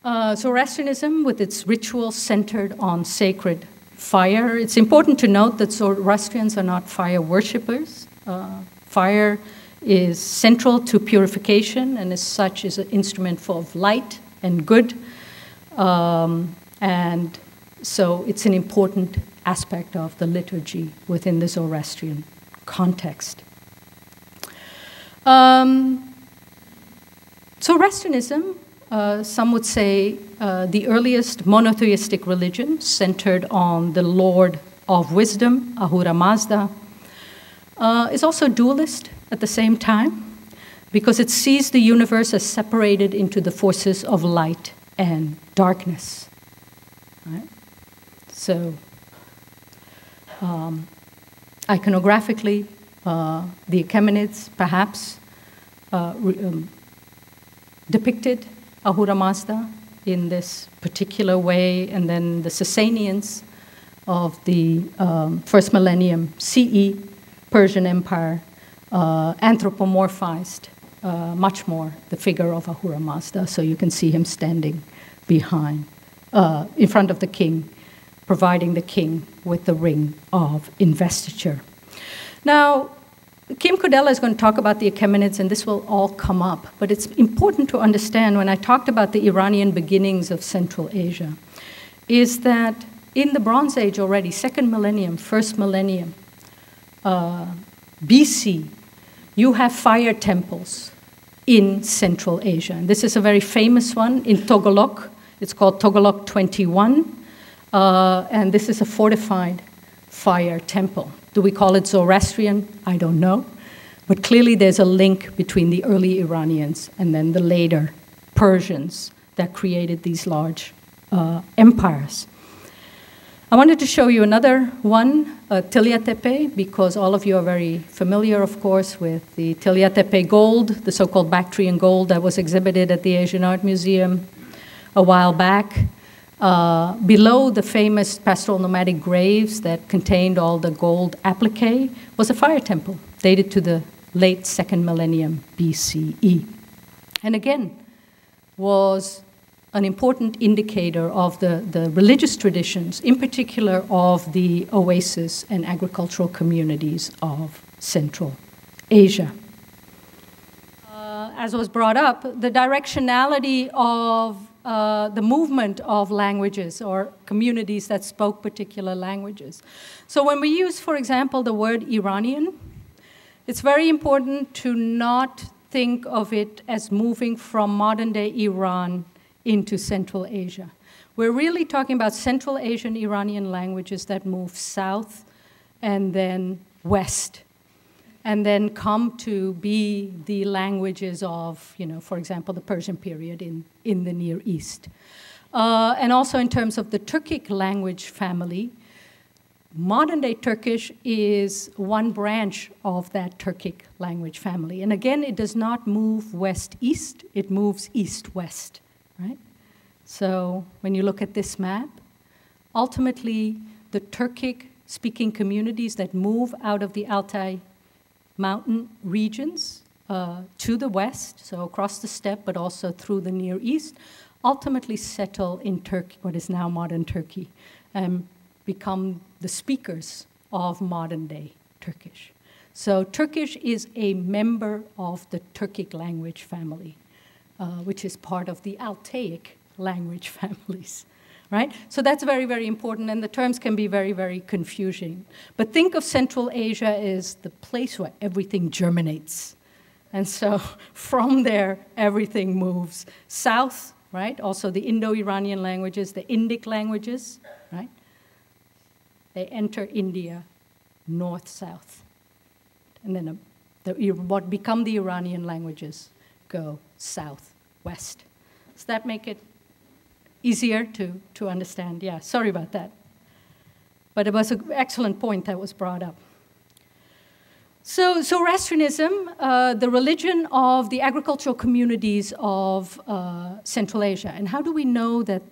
Uh, Zoroastrianism, with its rituals centered on sacred fire, it's important to note that Zoroastrians are not fire worshippers. Uh, fire is central to purification and as such is an instrument for light and good. Um, and so it's an important aspect of the liturgy within the Zoroastrian context. Um, Zoroastrianism, uh, some would say, uh, the earliest monotheistic religion centered on the Lord of Wisdom, Ahura Mazda, uh, is also dualist at the same time because it sees the universe as separated into the forces of light and darkness. Right? So, um, iconographically, uh, the Achaemenids perhaps uh, um, depicted Ahura Mazda in this particular way, and then the Sasanians of the um, first millennium CE Persian Empire uh, anthropomorphized uh, much more the figure of Ahura Mazda, so you can see him standing behind uh, in front of the king, providing the king with the ring of investiture. Now, Kim Codella is going to talk about the Achaemenids, and this will all come up. But it's important to understand when I talked about the Iranian beginnings of Central Asia, is that in the Bronze Age already, second millennium, first millennium, uh, BC, you have fire temples in Central Asia. And this is a very famous one in Togolok. It's called Togolok 21. Uh, and this is a fortified fire temple. Do we call it Zoroastrian? I don't know. But clearly there's a link between the early Iranians and then the later Persians that created these large uh, empires. I wanted to show you another one, uh, Tepe, because all of you are very familiar, of course, with the Tepe gold, the so called Bactrian gold that was exhibited at the Asian Art Museum a while back. Uh, below the famous pastoral nomadic graves that contained all the gold applique was a fire temple dated to the late second millennium BCE. And again, was an important indicator of the, the religious traditions, in particular of the oasis and agricultural communities of Central Asia. Uh, as was brought up, the directionality of uh, the movement of languages or communities that spoke particular languages. So when we use, for example, the word Iranian, it's very important to not think of it as moving from modern day Iran into Central Asia. We're really talking about Central Asian Iranian languages that move south and then west and then come to be the languages of, you know, for example, the Persian period in, in the Near East. Uh, and also in terms of the Turkic language family, modern day Turkish is one branch of that Turkic language family. And again, it does not move west east, it moves east west, right? So when you look at this map, ultimately the Turkic speaking communities that move out of the Altai mountain regions uh, to the west, so across the steppe, but also through the Near East, ultimately settle in Turkey, what is now modern Turkey, and become the speakers of modern day Turkish. So Turkish is a member of the Turkic language family, uh, which is part of the Altaic language families right? So that's very, very important, and the terms can be very, very confusing. But think of Central Asia as the place where everything germinates. And so from there, everything moves south, right? Also the Indo Iranian languages, the Indic languages, right? They enter India north south. And then the, what become the Iranian languages go south west. Does that make it easier to, to understand. Yeah, sorry about that. But it was an excellent point that was brought up. So, Zoroastrianism, uh, the religion of the agricultural communities of uh, Central Asia. And how do we know that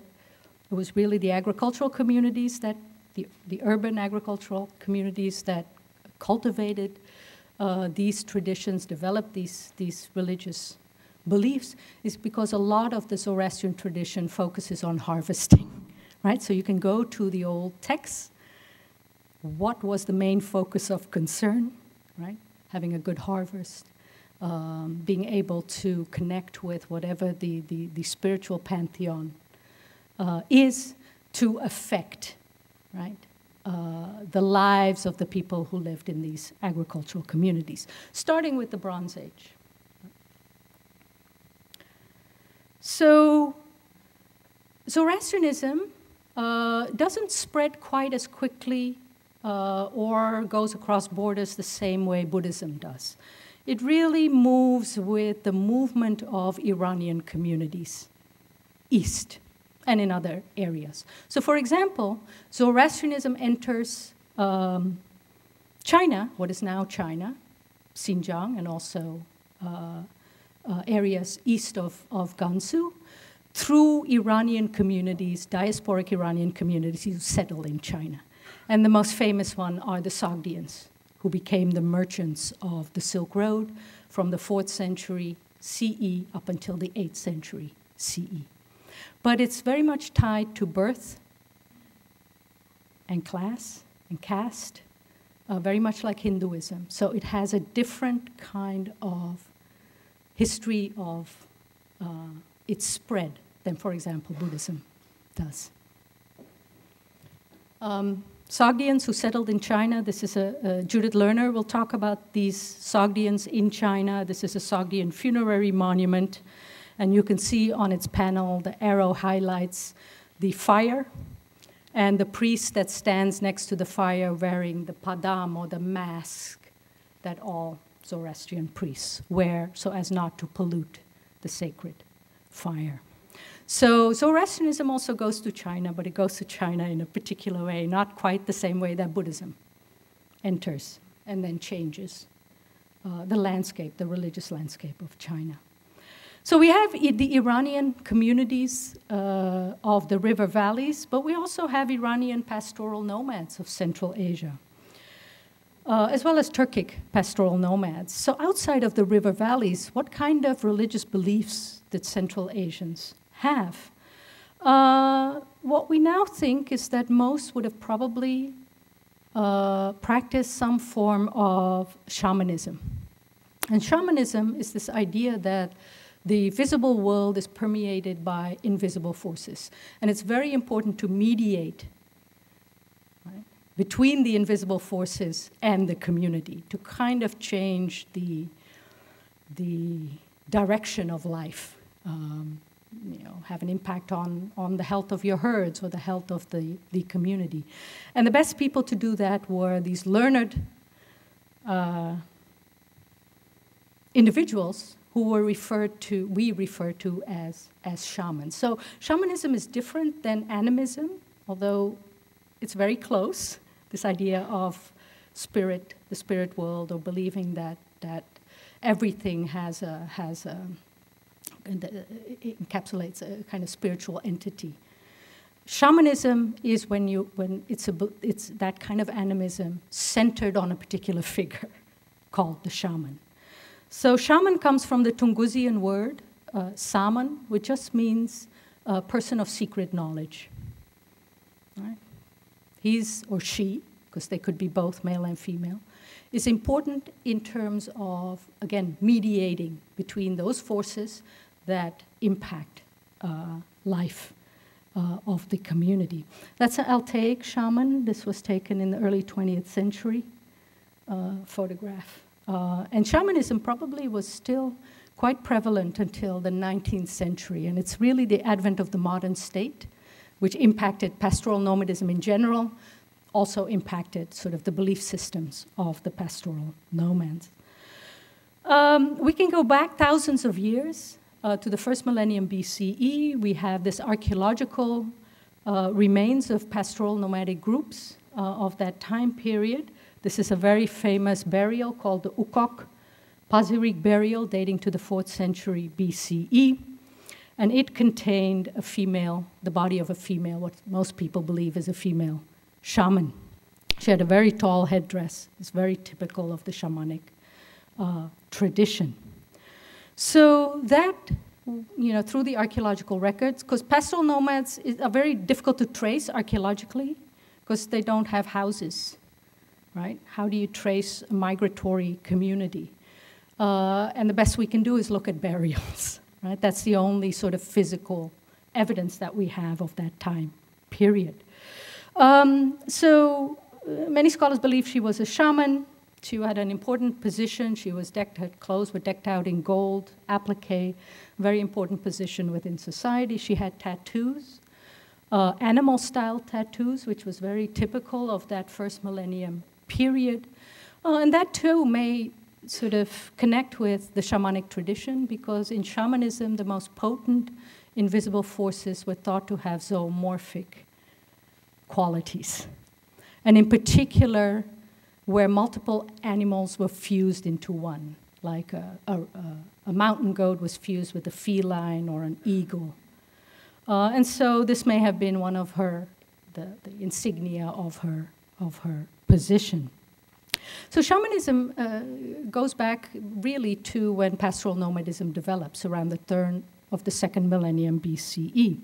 it was really the agricultural communities that, the, the urban agricultural communities that cultivated uh, these traditions, developed these, these religious beliefs is because a lot of the Zoroastrian tradition focuses on harvesting, right? So you can go to the old texts. What was the main focus of concern, right? Having a good harvest, um, being able to connect with whatever the, the, the spiritual pantheon uh, is to affect, right? Uh, the lives of the people who lived in these agricultural communities, starting with the Bronze Age. So Zoroastrianism uh, doesn't spread quite as quickly uh, or goes across borders the same way Buddhism does. It really moves with the movement of Iranian communities east and in other areas. So, for example, Zoroastrianism enters um, China, what is now China, Xinjiang, and also uh, uh, areas east of, of Gansu through Iranian communities, diasporic Iranian communities who settled in China. And the most famous one are the Sogdians, who became the merchants of the Silk Road from the 4th century CE up until the 8th century CE. But it's very much tied to birth and class and caste, uh, very much like Hinduism. So it has a different kind of history of uh, its spread than, for example, Buddhism does. Um, Sogdians who settled in China. This is a, a, Judith Lerner will talk about these Sogdians in China. This is a Sogdian funerary monument, and you can see on its panel the arrow highlights the fire and the priest that stands next to the fire wearing the padam or the mask that all Zoroastrian priests wear so as not to pollute the sacred fire. So Zoroastrianism also goes to China, but it goes to China in a particular way, not quite the same way that Buddhism enters and then changes uh, the landscape, the religious landscape of China. So we have the Iranian communities uh, of the river valleys, but we also have Iranian pastoral nomads of Central Asia, uh, as well as Turkic pastoral nomads. So outside of the river valleys, what kind of religious beliefs did Central Asians have. Uh, what we now think is that most would have probably uh, practiced some form of shamanism. And shamanism is this idea that the visible world is permeated by invisible forces. And it's very important to mediate between the invisible forces and the community to kind of change the, the direction of life. Um, you know, have an impact on, on the health of your herds or the health of the, the community. And the best people to do that were these learned uh, individuals who were referred to, we refer to as, as shamans. So shamanism is different than animism, although it's very close, this idea of spirit, the spirit world, or believing that, that everything has a, has a, encapsulates a kind of spiritual entity. Shamanism is when, you, when it's, a, it's that kind of animism centered on a particular figure called the shaman. So, shaman comes from the Tungusian word, uh, saman, which just means a person of secret knowledge. Right? He's or she, because they could be both male and female, is important in terms of, again, mediating between those forces that impact uh, life uh, of the community. That's an Altaic shaman. This was taken in the early 20th century uh, photograph. Uh, and shamanism probably was still quite prevalent until the 19th century, and it's really the advent of the modern state, which impacted pastoral nomadism in general, also impacted sort of the belief systems of the pastoral nomads. Um, we can go back thousands of years uh, to the first millennium BCE. We have this archaeological uh, remains of pastoral nomadic groups uh, of that time period. This is a very famous burial called the Ukok Pazyryk burial dating to the 4th century BCE. And it contained a female, the body of a female, what most people believe is a female shaman. She had a very tall headdress. It's very typical of the shamanic uh, tradition. So that, you know, through the archaeological records, because pastoral nomads are very difficult to trace archaeologically, because they don't have houses, right? How do you trace a migratory community? Uh, and the best we can do is look at burials, right? That's the only sort of physical evidence that we have of that time period. Um, so uh, many scholars believe she was a shaman. She had an important position. She was decked, her clothes were decked out in gold, applique, very important position within society. She had tattoos, uh, animal style tattoos, which was very typical of that first millennium period. Uh, and that too may sort of connect with the shamanic tradition because in shamanism, the most potent invisible forces were thought to have zoomorphic qualities. And in particular, where multiple animals were fused into one, like a, a, a mountain goat was fused with a feline or an eagle. Uh, and so this may have been one of her, the, the insignia of her, of her position. So shamanism uh, goes back really to when pastoral nomadism develops around the turn of the second millennium BCE.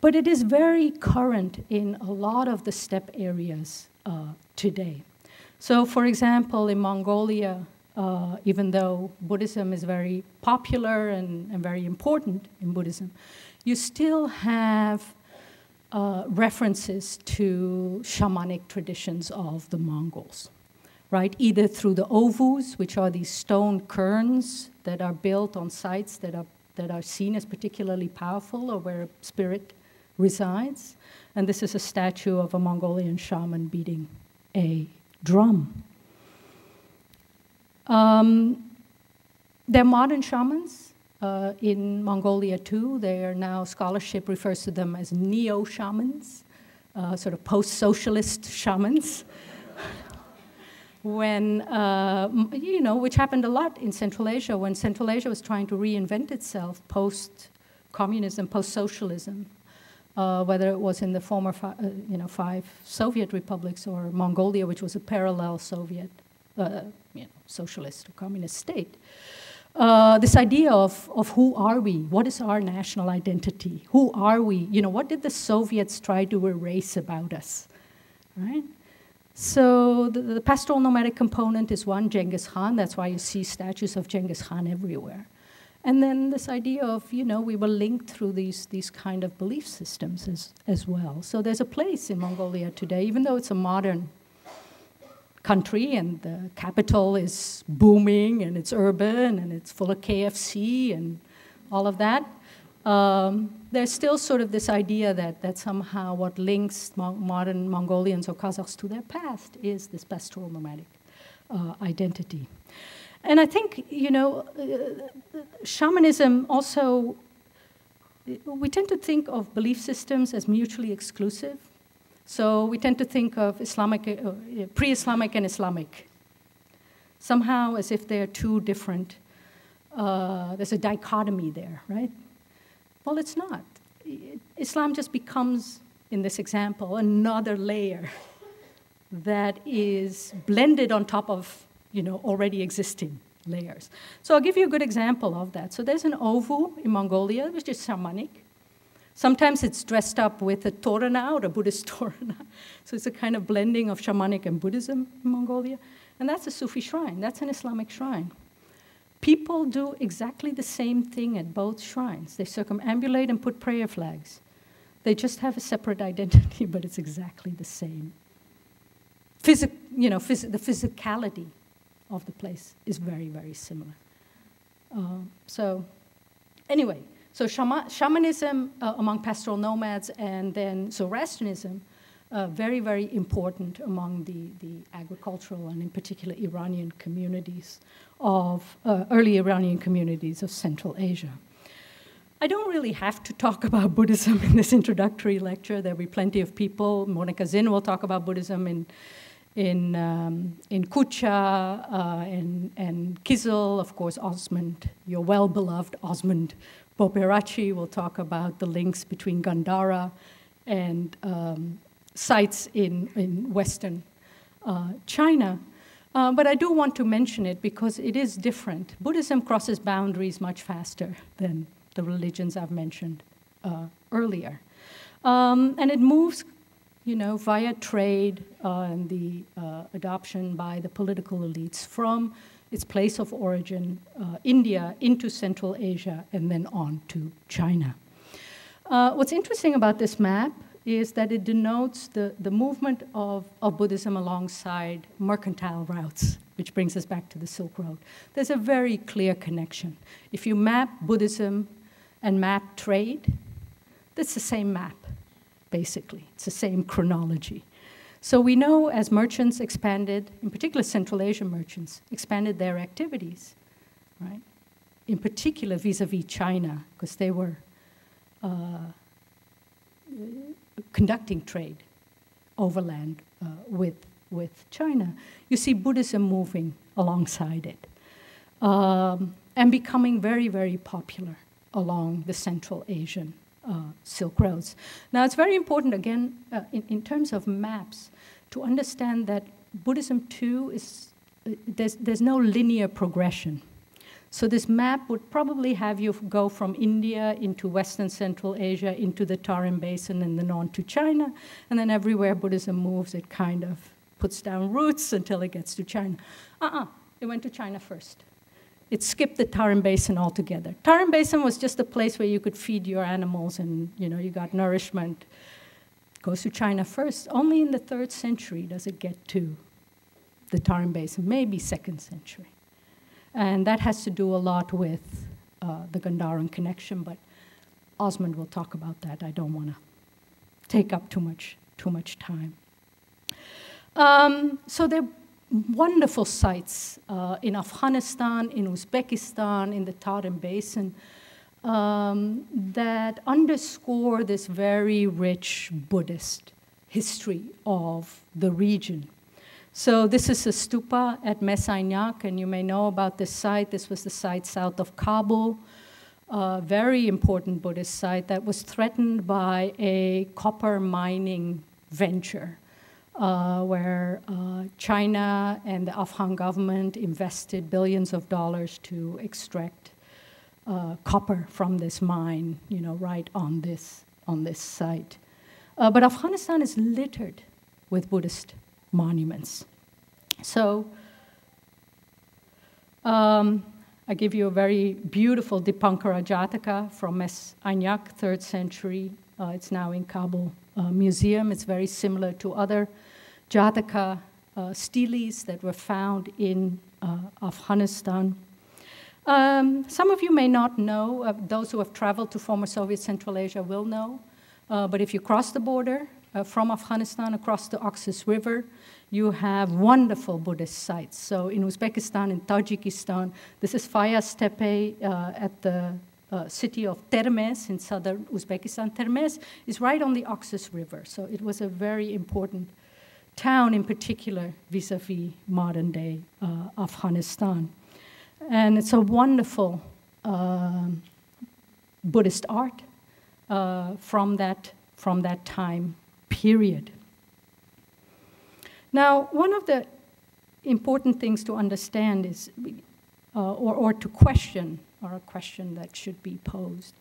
But it is very current in a lot of the steppe areas uh, today. So, for example, in Mongolia, uh, even though Buddhism is very popular and, and, very important in Buddhism, you still have uh, references to shamanic traditions of the Mongols, right? Either through the ovoos, which are these stone cairns that are built on sites that are, that are seen as particularly powerful or where spirit resides. And this is a statue of a Mongolian shaman beating a drum. Um, they're modern shamans uh, in Mongolia too. They are now, scholarship refers to them as neo shamans, uh, sort of post socialist shamans. When, uh, you know, which happened a lot in Central Asia, when Central Asia was trying to reinvent itself post communism, post socialism. Uh, whether it was in the former uh, you know, five Soviet republics or Mongolia, which was a parallel Soviet uh, you know, socialist or communist state. Uh, this idea of, of who are we? What is our national identity? Who are we? You know, what did the Soviets try to erase about us? Right? So the, the pastoral nomadic component is one, Genghis Khan. That's why you see statues of Genghis Khan everywhere. And then this idea of, you know, we were linked through these, these kind of belief systems as, as well. So there's a place in Mongolia today, even though it's a modern country and the capital is booming and it's urban and it's full of KFC and all of that. Um, there's still sort of this idea that, that somehow what links mo- modern Mongolians or Kazakhs to their past is this pastoral nomadic uh, identity. And I think, you know, uh, shamanism also, we tend to think of belief systems as mutually exclusive. So we tend to think of Islamic, uh, pre-Islamic and Islamic, somehow as if they're two different. Uh, there's a dichotomy there, right? Well, it's not. Islam just becomes, in this example, another layer that is blended on top of, you know, already existing layers. So I'll give you a good example of that. So there's an ovoo in Mongolia, which is shamanic. Sometimes it's dressed up with a torana or a Buddhist torana. So it's a kind of blending of shamanic and Buddhism in Mongolia. And that's a Sufi shrine, that's an Islamic shrine. People do exactly the same thing at both shrines. They circumambulate and put prayer flags. They just have a separate identity, but it's exactly the same. Physic, you know, phys- the physicality of the place is very, very similar. Uh, so, anyway, so shamanism uh, among pastoral nomads and then Zoroastrianism, uh, very, very important among the, the agricultural and in particular Iranian communities of, uh, early Iranian communities of Central Asia. I don't really have to talk about Buddhism in this introductory lecture. There'll be plenty of people. Monika Zin will talk about Buddhism in, in, um, in Kucha uh, and, and Kizil, of course, Osmund, your well beloved Osmund Bopearachchi will talk about the links between Gandhara and um, sites in, in Western uh, China. Uh, but I do want to mention it because it is different. Buddhism crosses boundaries much faster than the religions I've mentioned uh, earlier. Um, and it moves, you know, via trade uh, and the uh, adoption by the political elites from its place of origin, uh, India, into Central Asia, and then on to China. What's interesting about this map is that it denotes the, the movement of, of Buddhism alongside mercantile routes, which brings us back to the Silk Road. There's a very clear connection. If you map Buddhism and map trade, that's the same map, basically. It's the same chronology. So we know as merchants expanded, in particular Central Asian merchants, expanded their activities, right? In particular vis-a-vis China, because they were uh, conducting trade overland uh, with, with China. You see Buddhism moving alongside it um, and becoming very, very popular along the Central Asian uh, Silk Roads. Now, it's very important, again, uh, in, in terms of maps, to understand that Buddhism too is, uh, there's, there's no linear progression. So this map would probably have you go from India into Western Central Asia, into the Tarim Basin, and then on to China. And then everywhere Buddhism moves, it kind of puts down roots until it gets to China. Uh-uh, it went to China first. It skipped the Tarim Basin altogether. Tarim Basin was just a place where you could feed your animals and, you know, you got nourishment. It goes to China first. Only in the third century does it get to the Tarim Basin, maybe second century. And that has to do a lot with uh, the Gandharan connection, but Osmund will talk about that. I don't want to take up too much, too much time. Um, so there are wonderful sites uh, in Afghanistan, in Uzbekistan, in the Tarim Basin um, that underscore this very rich Buddhist history of the region. So this is a stupa at Mes-Aynak, and you may know about this site. This was the site south of Kabul, a very important Buddhist site that was threatened by a copper mining venture. Uh, where uh, China and the Afghan government invested billions of dollars to extract uh, copper from this mine, you know, right on this on this site. Uh, but Afghanistan is littered with Buddhist monuments. So um, I give you a very beautiful Dipankara Jataka from Mes-Aynak, third century. Uh, it's now in Kabul uh, Museum. It's very similar to other Jataka uh, steles that were found in uh, Afghanistan. Um, some of you may not know, uh, those who have traveled to former Soviet Central Asia will know, uh, but if you cross the border uh, from Afghanistan across the Oxus River, you have wonderful Buddhist sites. So in Uzbekistan and Tajikistan, this is Fayaz Tepe uh, at the uh, city of Termez in southern Uzbekistan. Termez is right on the Oxus River, so it was a very important town in particular vis-a-vis modern day uh, Afghanistan. And it's a wonderful um, Buddhist art uh, from, that, from that time period. Now, one of the important things to understand is, uh, or, or to question, or a question that should be posed,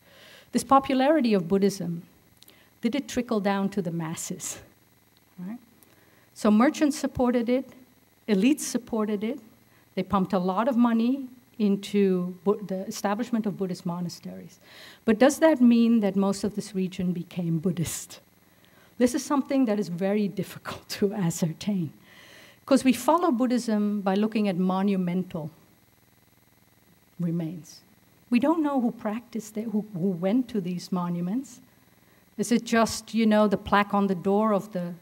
this popularity of Buddhism, did it trickle down to the masses? Right? So merchants supported it, elites supported it, they pumped a lot of money into the establishment of Buddhist monasteries. But does that mean that most of this region became Buddhist? This is something that is very difficult to ascertain. Because we follow Buddhism by looking at monumental remains. We don't know who practiced it, who, who went to these monuments. Is it just, you know, the plaque on the door of the,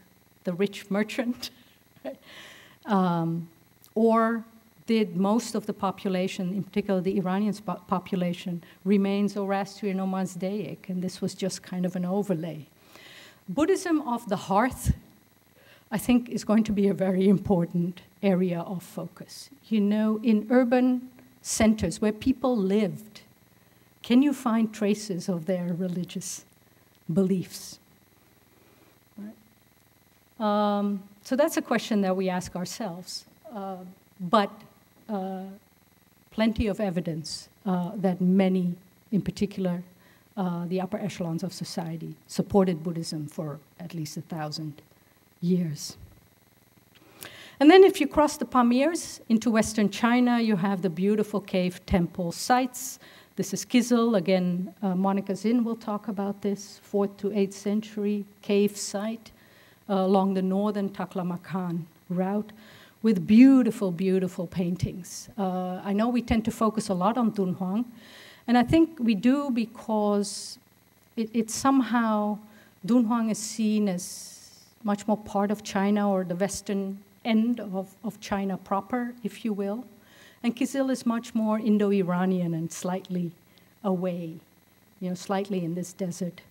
the rich merchant? um, or did most of the population, in particular the Iranian population, remain Zoroastrian or Mazdaic, and this was just kind of an overlay? Buddhism of the hearth, I think, is going to be a very important area of focus. You know, in urban centers where people lived, can you find traces of their religious beliefs? Um, so that's a question that we ask ourselves. Uh, but uh, plenty of evidence uh, that many, in particular, uh, the upper echelons of society supported Buddhism for at least a thousand years. And then, if you cross the Pamirs into Western China, you have the beautiful cave temple sites. This is Kizil. Again, uh, Monika Zin will talk about this, 4th to 8th century cave site uh, along the northern Taklamakan route with beautiful, beautiful paintings. Uh, I know we tend to focus a lot on Dunhuang, and I think we do because it, it somehow, Dunhuang is seen as much more part of China or the western end of, of China proper, if you will. And Kizil is much more Indo Iranian and slightly away, you know, slightly in this desert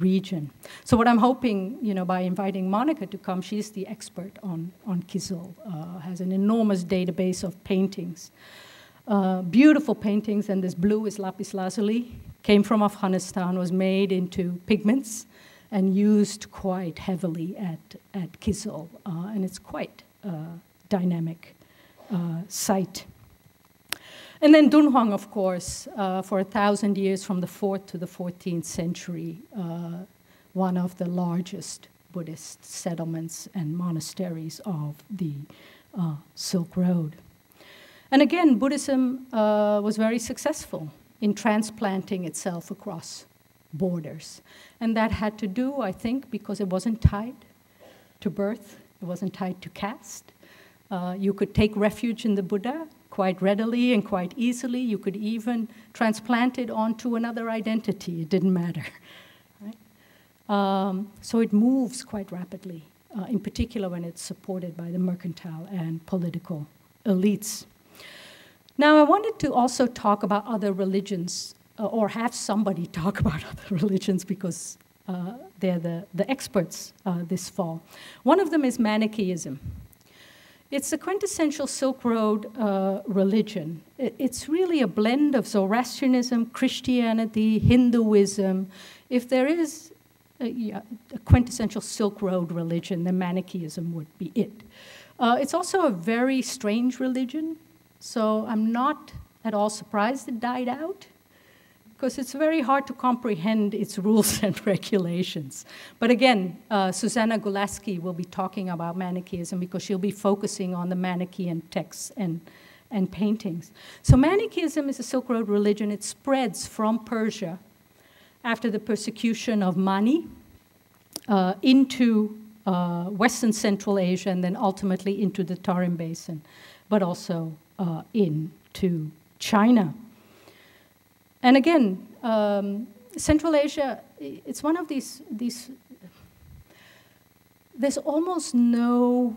region. So, what I'm hoping, you know, by inviting Monika to come, she's the expert on, on Kizil, uh, has an enormous database of paintings uh, beautiful paintings, and this blue is lapis lazuli, came from Afghanistan, was made into pigments, and used quite heavily at, at Kizil. Uh, and it's quite a dynamic uh, site. And then Dunhuang, of course, uh, for a thousand years from the 4th to the 14th century, uh, one of the largest Buddhist settlements and monasteries of the uh, Silk Road. And again, Buddhism uh, was very successful in transplanting itself across borders. And that had to do, I think, because it wasn't tied to birth, it wasn't tied to caste. Uh, you could take refuge in the Buddha quite readily and quite easily. You could even transplant it onto another identity, it didn't matter. Um, so it moves quite rapidly, uh, in particular when it's supported by the mercantile and political elites. Now, I wanted to also talk about other religions, uh, or have somebody talk about other religions because uh, they're the, the experts uh, this fall. One of them is Manichaeism. It's a quintessential Silk Road uh, religion. It's really a blend of Zoroastrianism, Christianity, Hinduism. If there is a, a quintessential Silk Road religion, then Manichaeism would be it. Uh, it's also a very strange religion, so I'm not at all surprised it died out because it's very hard to comprehend its rules and regulations. But again, uh, Zsuzsanna Gulácsi will be talking about Manichaeism because she'll be focusing on the Manichaean texts and, and paintings. So Manichaeism is a Silk Road religion. It spreads from Persia after the persecution of Mani uh, into uh, Western Central Asia and then ultimately into the Tarim Basin, but also uh, into China. And again, um, Central Asia, it's one of these, these, there's almost no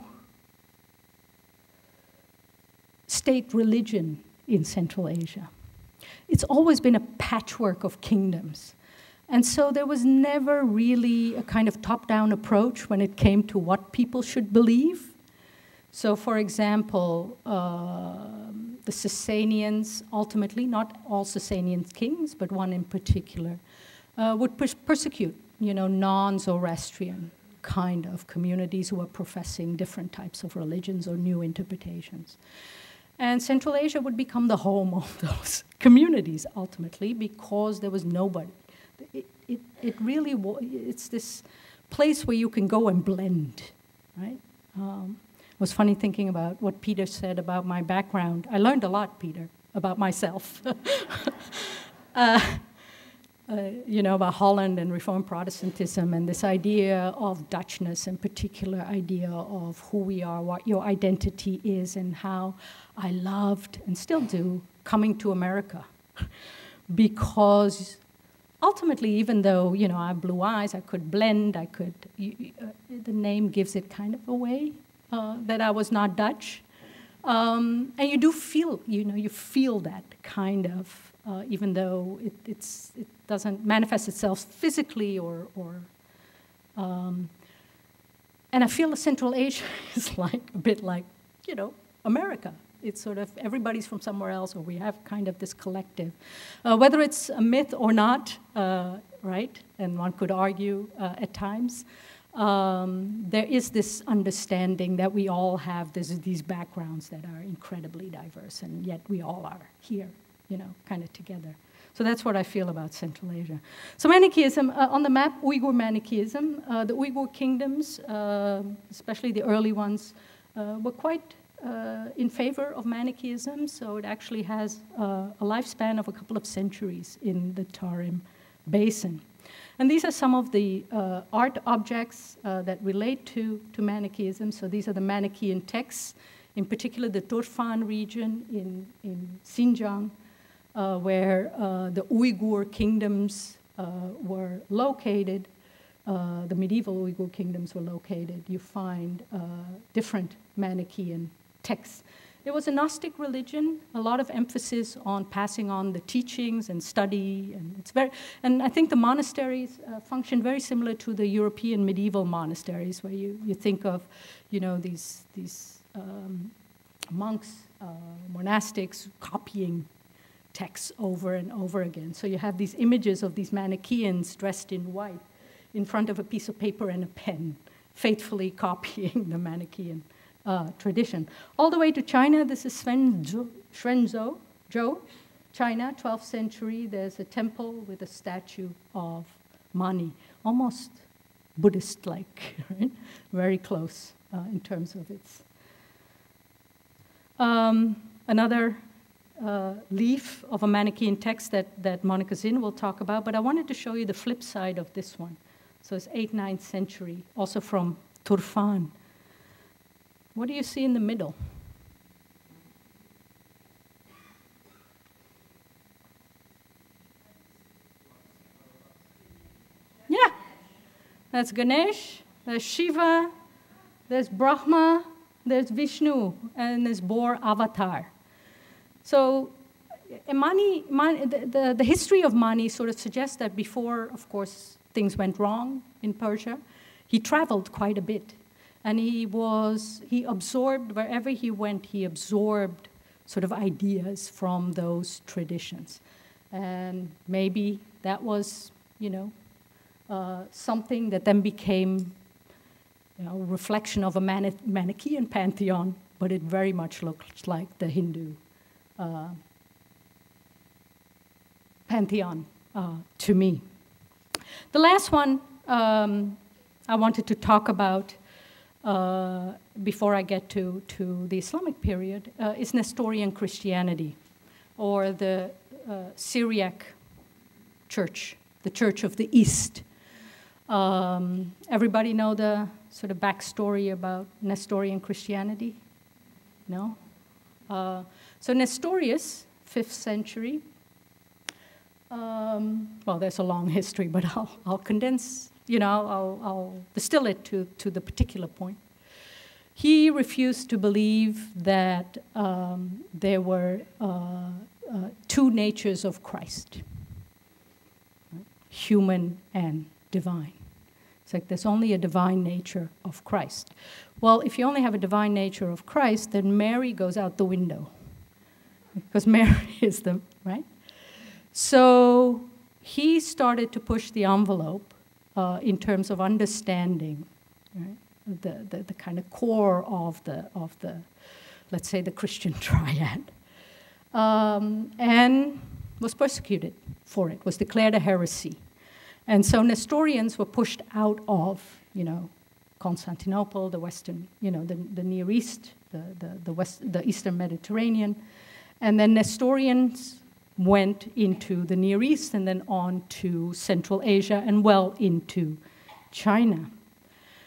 state religion in Central Asia. It's always been a patchwork of kingdoms. And so there was never really a kind of top down approach when it came to what people should believe. So, for example, uh, the Sasanians, ultimately, not all Sasanian kings, but one in particular, uh, would pers persecute, you know, non-Zoroastrian kind of communities who were professing different types of religions or new interpretations. And Central Asia would become the home of those communities ultimately because there was nobody it, it, it really it's this place where you can go and blend, right? Um, was funny thinking about what Peter said about my background. I learned a lot, Peter, about myself. uh, uh, you know, about Holland and Reformed Protestantism and this idea of Dutchness and particular idea of who we are, what your identity is, and how I loved and still do coming to America because ultimately, even though you know I have blue eyes, I could blend. I could. Uh, the name gives it kind of away uh, that I was not Dutch, um, and you do feel. You know, you feel that kind of, uh, even though it, it's it doesn't manifest itself physically or or. Um, and I feel Central Asia is like a bit like, you know, America it's sort of everybody's from somewhere else, or we have kind of this collective. Uh, whether it's a myth or not, uh, right? And one could argue uh, at times. Um, there is this understanding that we all have this, these backgrounds that are incredibly diverse, and yet we all are here, you know, kind of together. So that's what I feel about Central Asia. So Manichaeism, uh, on the map, Uyghur Manichaeism, uh, the Uyghur kingdoms, uh, especially the early ones, uh, were quite uh, in favor of Manichaeism, so it actually has uh, a lifespan of a couple of centuries in the Tarim Basin. And these are some of the uh, art objects uh, that relate to, to Manichaeism. So these are the Manichaean texts, in particular the Turfan region in, in Xinjiang, uh, where uh, the Uyghur kingdoms were located. the medieval Uyghur kingdoms were located. You find different Manichaean texts. It was a Gnostic religion, a lot of emphasis on passing on the teachings and study, and it's very. And I think the monasteries uh, function very similar to the European medieval monasteries, where you, you think of, you know, these these um, monks, uh, monastics copying texts over and over again. So you have these images of these Manichaeans dressed in white, in front of a piece of paper and a pen, faithfully copying the Manichaean uh, tradition. All the way to China, this is Sven Quanzhou, Zhou, China, 12th century, there's a temple with a statue of Mani, almost Buddhist like, right? very close uh, in terms of its. Um, another uh, leaf of a Manichaean text that, that Monika Zin will talk about, but I wanted to show you the flip side of this one. So it's 8th, 9th century, also from Turfan. What do you see in the middle? Yeah, that's Ganesh, there's Shiva, there's Brahma, there's Vishnu, and there's Boar avatar. So eh, Mani, Mani the, the, the, history of Mani sort of suggests that before, of course, things went wrong in Persia, he traveled quite a bit. And he was, he absorbed, wherever he went, he absorbed sort of ideas from those traditions. And maybe that was, you know, uh, something that then became you know, reflection of a Mani- Manichaean pantheon, but it very much looked like the Hindu uh, pantheon uh, to me. The last one um, I wanted to talk about uh, before I get to, to the Islamic period uh, is Nestorian Christianity, or the uh, Syriac Church, the Church of the East. Um, everybody know the sort of backstory about Nestorian Christianity? No? Uh, so Nestorius, 5th century, um, well, there's a long history, but I'll, I'll condense, you know, I'll, I'll distill it to, to the particular point. He refused to believe that um, there were uh, uh, two natures of Christ human and divine. It's like there's only a divine nature of Christ. Well, if you only have a divine nature of Christ, then Mary goes out the window. Because Mary is the, right? So he started to push the envelope uh, in terms of understanding right? the, the, the, kind of core of the, of the, let's say, the Christian triad. Um, and was persecuted for it, was declared a heresy. And so Nestorians were pushed out of, you know, Constantinople, the Western, you know, the, the Near East, the, the, the, West, the Eastern Mediterranean. And then Nestorians went into the Near East and then on to Central Asia and well into China.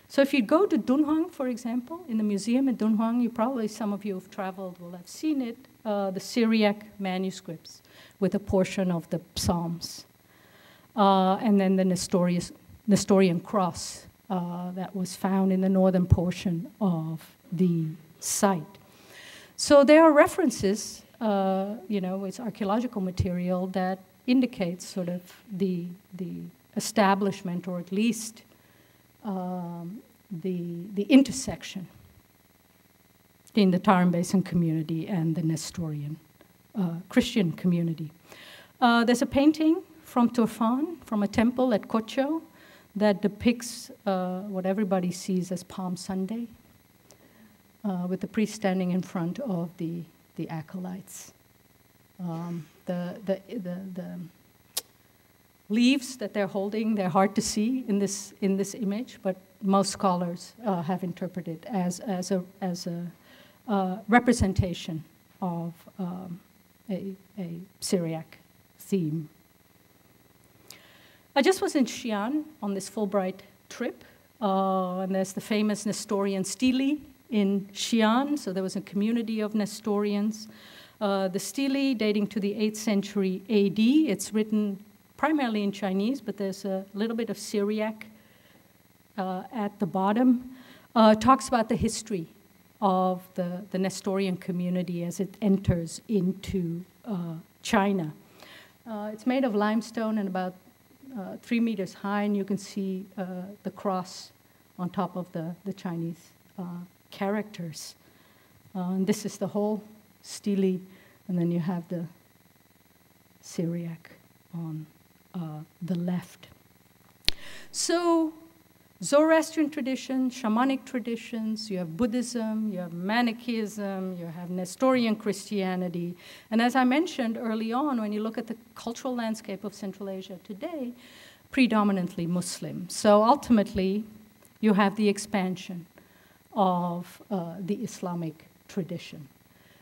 So if you go to Dunhuang, for example, in the museum in Dunhuang, you probably, some of you who've traveled will have seen it, uh, the Syriac manuscripts with a portion of the Psalms uh, and then the Nestorian cross uh, that was found in the northern portion of the site. So there are references, uh, you know, it's archaeological material that indicates sort of the, the establishment or at least um, the, the intersection in the Tarim Basin community and the Nestorian uh, Christian community. Uh, there's a painting from Turfan, from a temple at Kocho, that depicts uh, what everybody sees as Palm Sunday, uh, with the priest standing in front of the, the acolytes. Um, the, the, the, the, leaves that they're holding, they're hard to see in this, in this image, but most scholars uh, have interpreted as, as a, as a uh, representation of um, a, a Syriac theme I just was in Xi'an on this Fulbright trip, uh, and there's the famous Nestorian stele in Xi'an, so there was a community of Nestorians. Uh, the stele dating to the 8th century AD, it's written primarily in Chinese, but there's a little bit of Syriac uh, at the bottom. Uh, talks about the history of the, the Nestorian community as it enters into uh, China. Uh, it's made of limestone and about uh, three meters high, and you can see the cross on top of the, the Chinese characters. Uh, and this is the whole stele, and then you have the Syriac on uh, the left. So Zoroastrian tradition, shamanic traditions, you have Buddhism, you have Manichaeism, you have Nestorian Christianity. And as I mentioned early on, when you look at the cultural landscape of Central Asia today, predominantly Muslim. So ultimately, you have the expansion of uh, the Islamic tradition.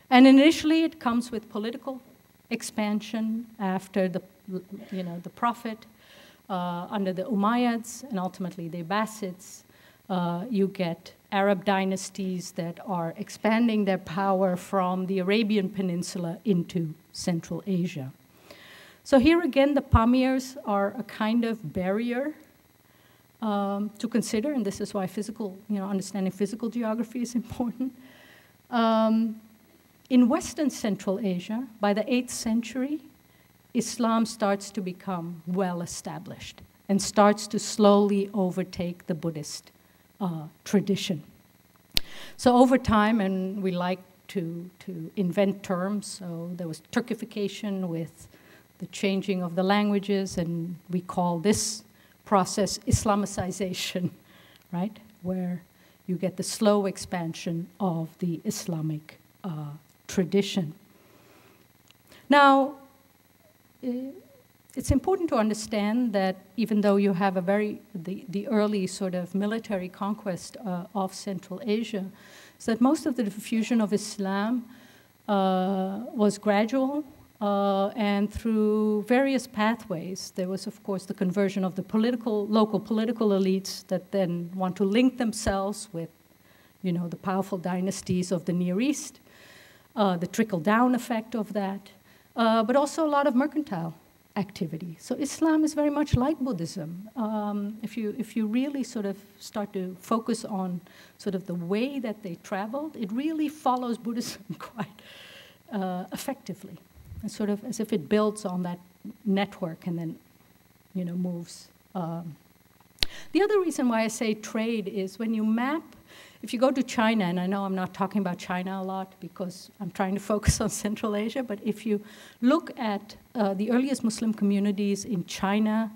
And initially, it comes with political expansion after the, you know, the Prophet uh, under the Umayyads and ultimately the Abbasids. Uh, you get Arab dynasties that are expanding their power from the Arabian Peninsula into Central Asia. So here again, the Pamirs are a kind of barrier um, to consider, and this is why physical, you know, understanding physical geography is important. Um, in Western Central Asia, by the 8th century, Islam starts to become well established and starts to slowly overtake the Buddhist uh, tradition. So over time, and we like to, to invent terms, so there was Turkification with the changing of the languages, and we call this process Islamicization, right? Where you get the slow expansion of the Islamic uh, tradition. Now, it's important to understand that even though you have a very the, the early sort of military conquest uh, of Central Asia, is that most of the diffusion of Islam uh, was gradual uh, and through various pathways. There was, of course, the conversion of the political local political elites that then want to link themselves with, you know, the powerful dynasties of the Near East, uh, the trickle down effect of that uh, but also a lot of mercantile activity. So Islam is very much like Buddhism. Um, if, you, if you really sort of start to focus on sort of the way that they traveled, it really follows Buddhism quite uh, effectively. And sort of as if it builds on that network and then, you know, moves. Um. The other reason why I say trade is when you map if you go to China, and I know I'm not talking about China a lot because I'm trying to focus on Central Asia, but if you look at uh, the earliest Muslim communities in China,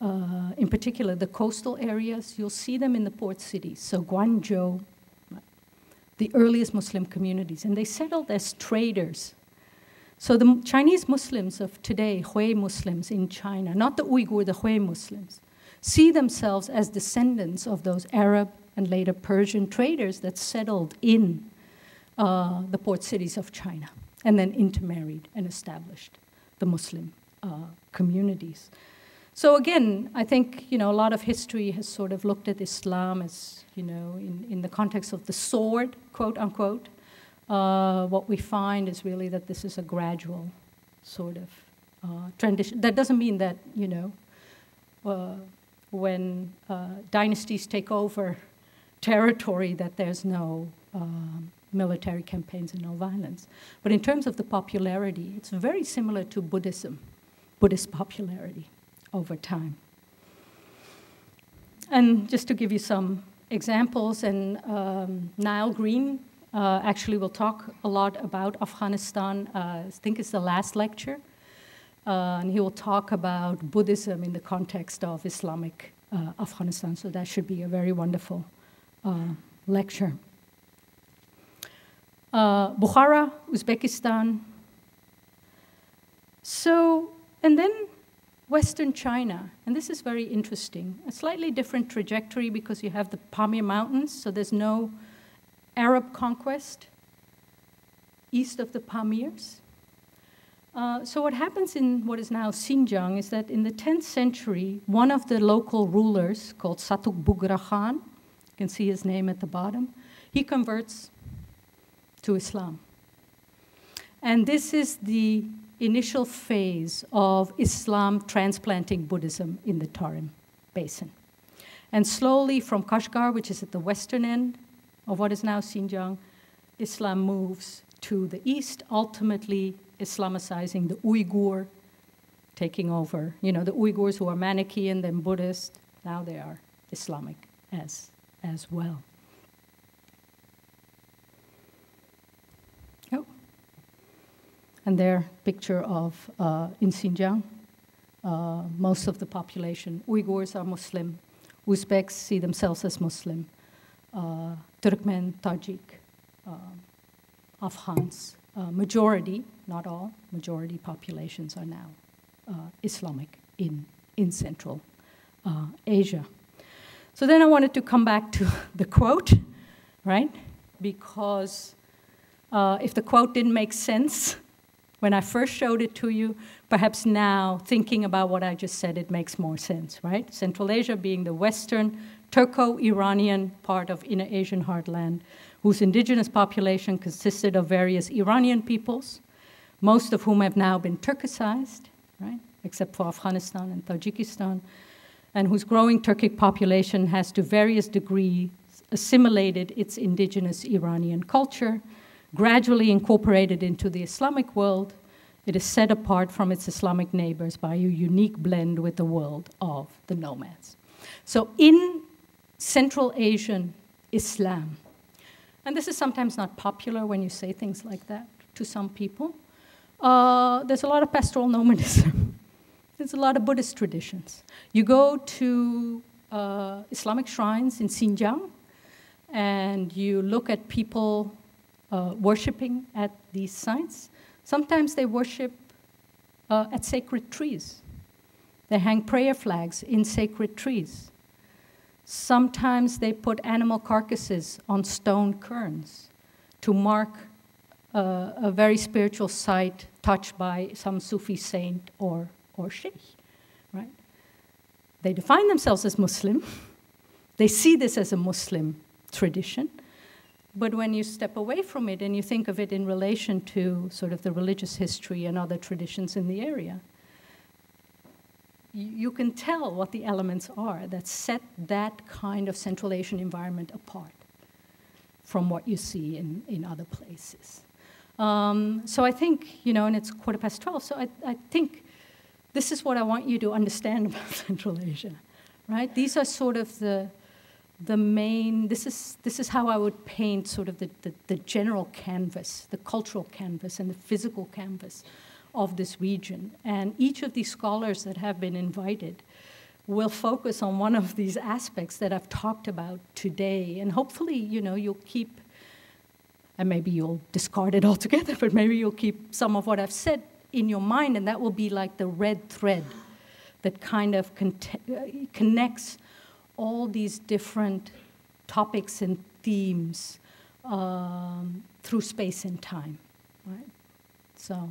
uh, in particular the coastal areas, you'll see them in the port cities. So Guangzhou, the earliest Muslim communities, and they settled as traders. So the Chinese Muslims of today, Hui Muslims in China, not the Uyghur, the Hui Muslims, see themselves as descendants of those Arab and later Persian traders that settled in uh, the port cities of China and then intermarried and established the Muslim uh, communities. So again, I think you know a lot of history has sort of looked at Islam as you know in, in the context of the sword, quote unquote. Uh, what we find is really that this is a gradual sort of uh, transition. That doesn't mean that you know uh, when uh, dynasties take over territory that there's no um, military campaigns and no violence. But in terms of the popularity, it's very similar to Buddhism, Buddhist popularity over time. And just to give you some examples, and um, Nile Green uh, actually will talk a lot about Afghanistan. Uh, I think it's the last lecture. Uh, and he will talk about Buddhism in the context of Islamic uh, Afghanistan. So that should be a very wonderful uh, lecture. Uh, Bukhara, Uzbekistan. So, and then Western China, and this is very interesting. A slightly different trajectory because you have the Pamir Mountains, so there's no Arab conquest east of the Pamirs. Uh, so, what happens in what is now Xinjiang is that in the 10th century, one of the local rulers called Satuk Bugra Khan you can see his name at the bottom. He converts to Islam. And this is the initial phase of Islam transplanting Buddhism in the Tarim Basin. And slowly from Kashgar, which is at the western end of what is now Xinjiang, Islam moves to the east, ultimately Islamicizing the Uyghur, taking over. You know, the Uyghurs who are Manichaean, then Buddhist, now they are Islamic as as well. Oh. And their picture of uh, in Xinjiang, uh, most of the population, Uyghurs are Muslim, Uzbeks see themselves as Muslim, Turkmen, Tajik, uh, Afghans. Uh, majority, not all, majority populations are now uh, Islamic in, in Central uh, Asia. So then I wanted to come back to the quote, right? Because uh, if the quote didn't make sense when I first showed it to you, perhaps now, thinking about what I just said, it makes more sense, right? Central Asia being the Western Turco Iranian part of Inner Asian heartland, whose indigenous population consisted of various Iranian peoples, most of whom have now been Turkicized, right? Except for Afghanistan and Tajikistan, and whose growing Turkic population has to various degrees assimilated its indigenous Iranian culture gradually incorporated into the Islamic world, it is set apart from its Islamic neighbors by a unique blend with the world of the nomads. So, in Central Asian Islam, and this is sometimes not popular when you say things like that to some people, uh, there's a lot of pastoral nomadism. there's a lot of Buddhist traditions. You go to uh, Islamic shrines in Xinjiang, and you look at people uh, worshiping at these sites. Sometimes they worship uh, at sacred trees. They hang prayer flags in sacred trees. Sometimes they put animal carcasses on stone cairns to mark uh, a very spiritual site touched by some Sufi saint or, or sheikh, right? They define themselves as Muslim. They see this as a Muslim tradition. But when you step away from it and you think of it in relation to sort of the religious history and other traditions in the area, you can tell what the elements are that set that kind of Central Asian environment apart from what you see in, in other places. Um, so I think, you know, and it's quarter past 12, so I, I think this is what I want you to understand about Central Asia, right? These are sort of the, the main, this is, this is how I would paint sort of the, the, the, general canvas, the cultural canvas and the physical canvas of this region. And each of these scholars that have been invited will focus on one of these aspects that I've talked about today. And hopefully, you know, you'll keep, and maybe you'll discard it altogether, but maybe you'll keep some of what I've said in your mind, and that will be like the red thread that kind of connects all these different topics and themes um, through space and time. Right? So,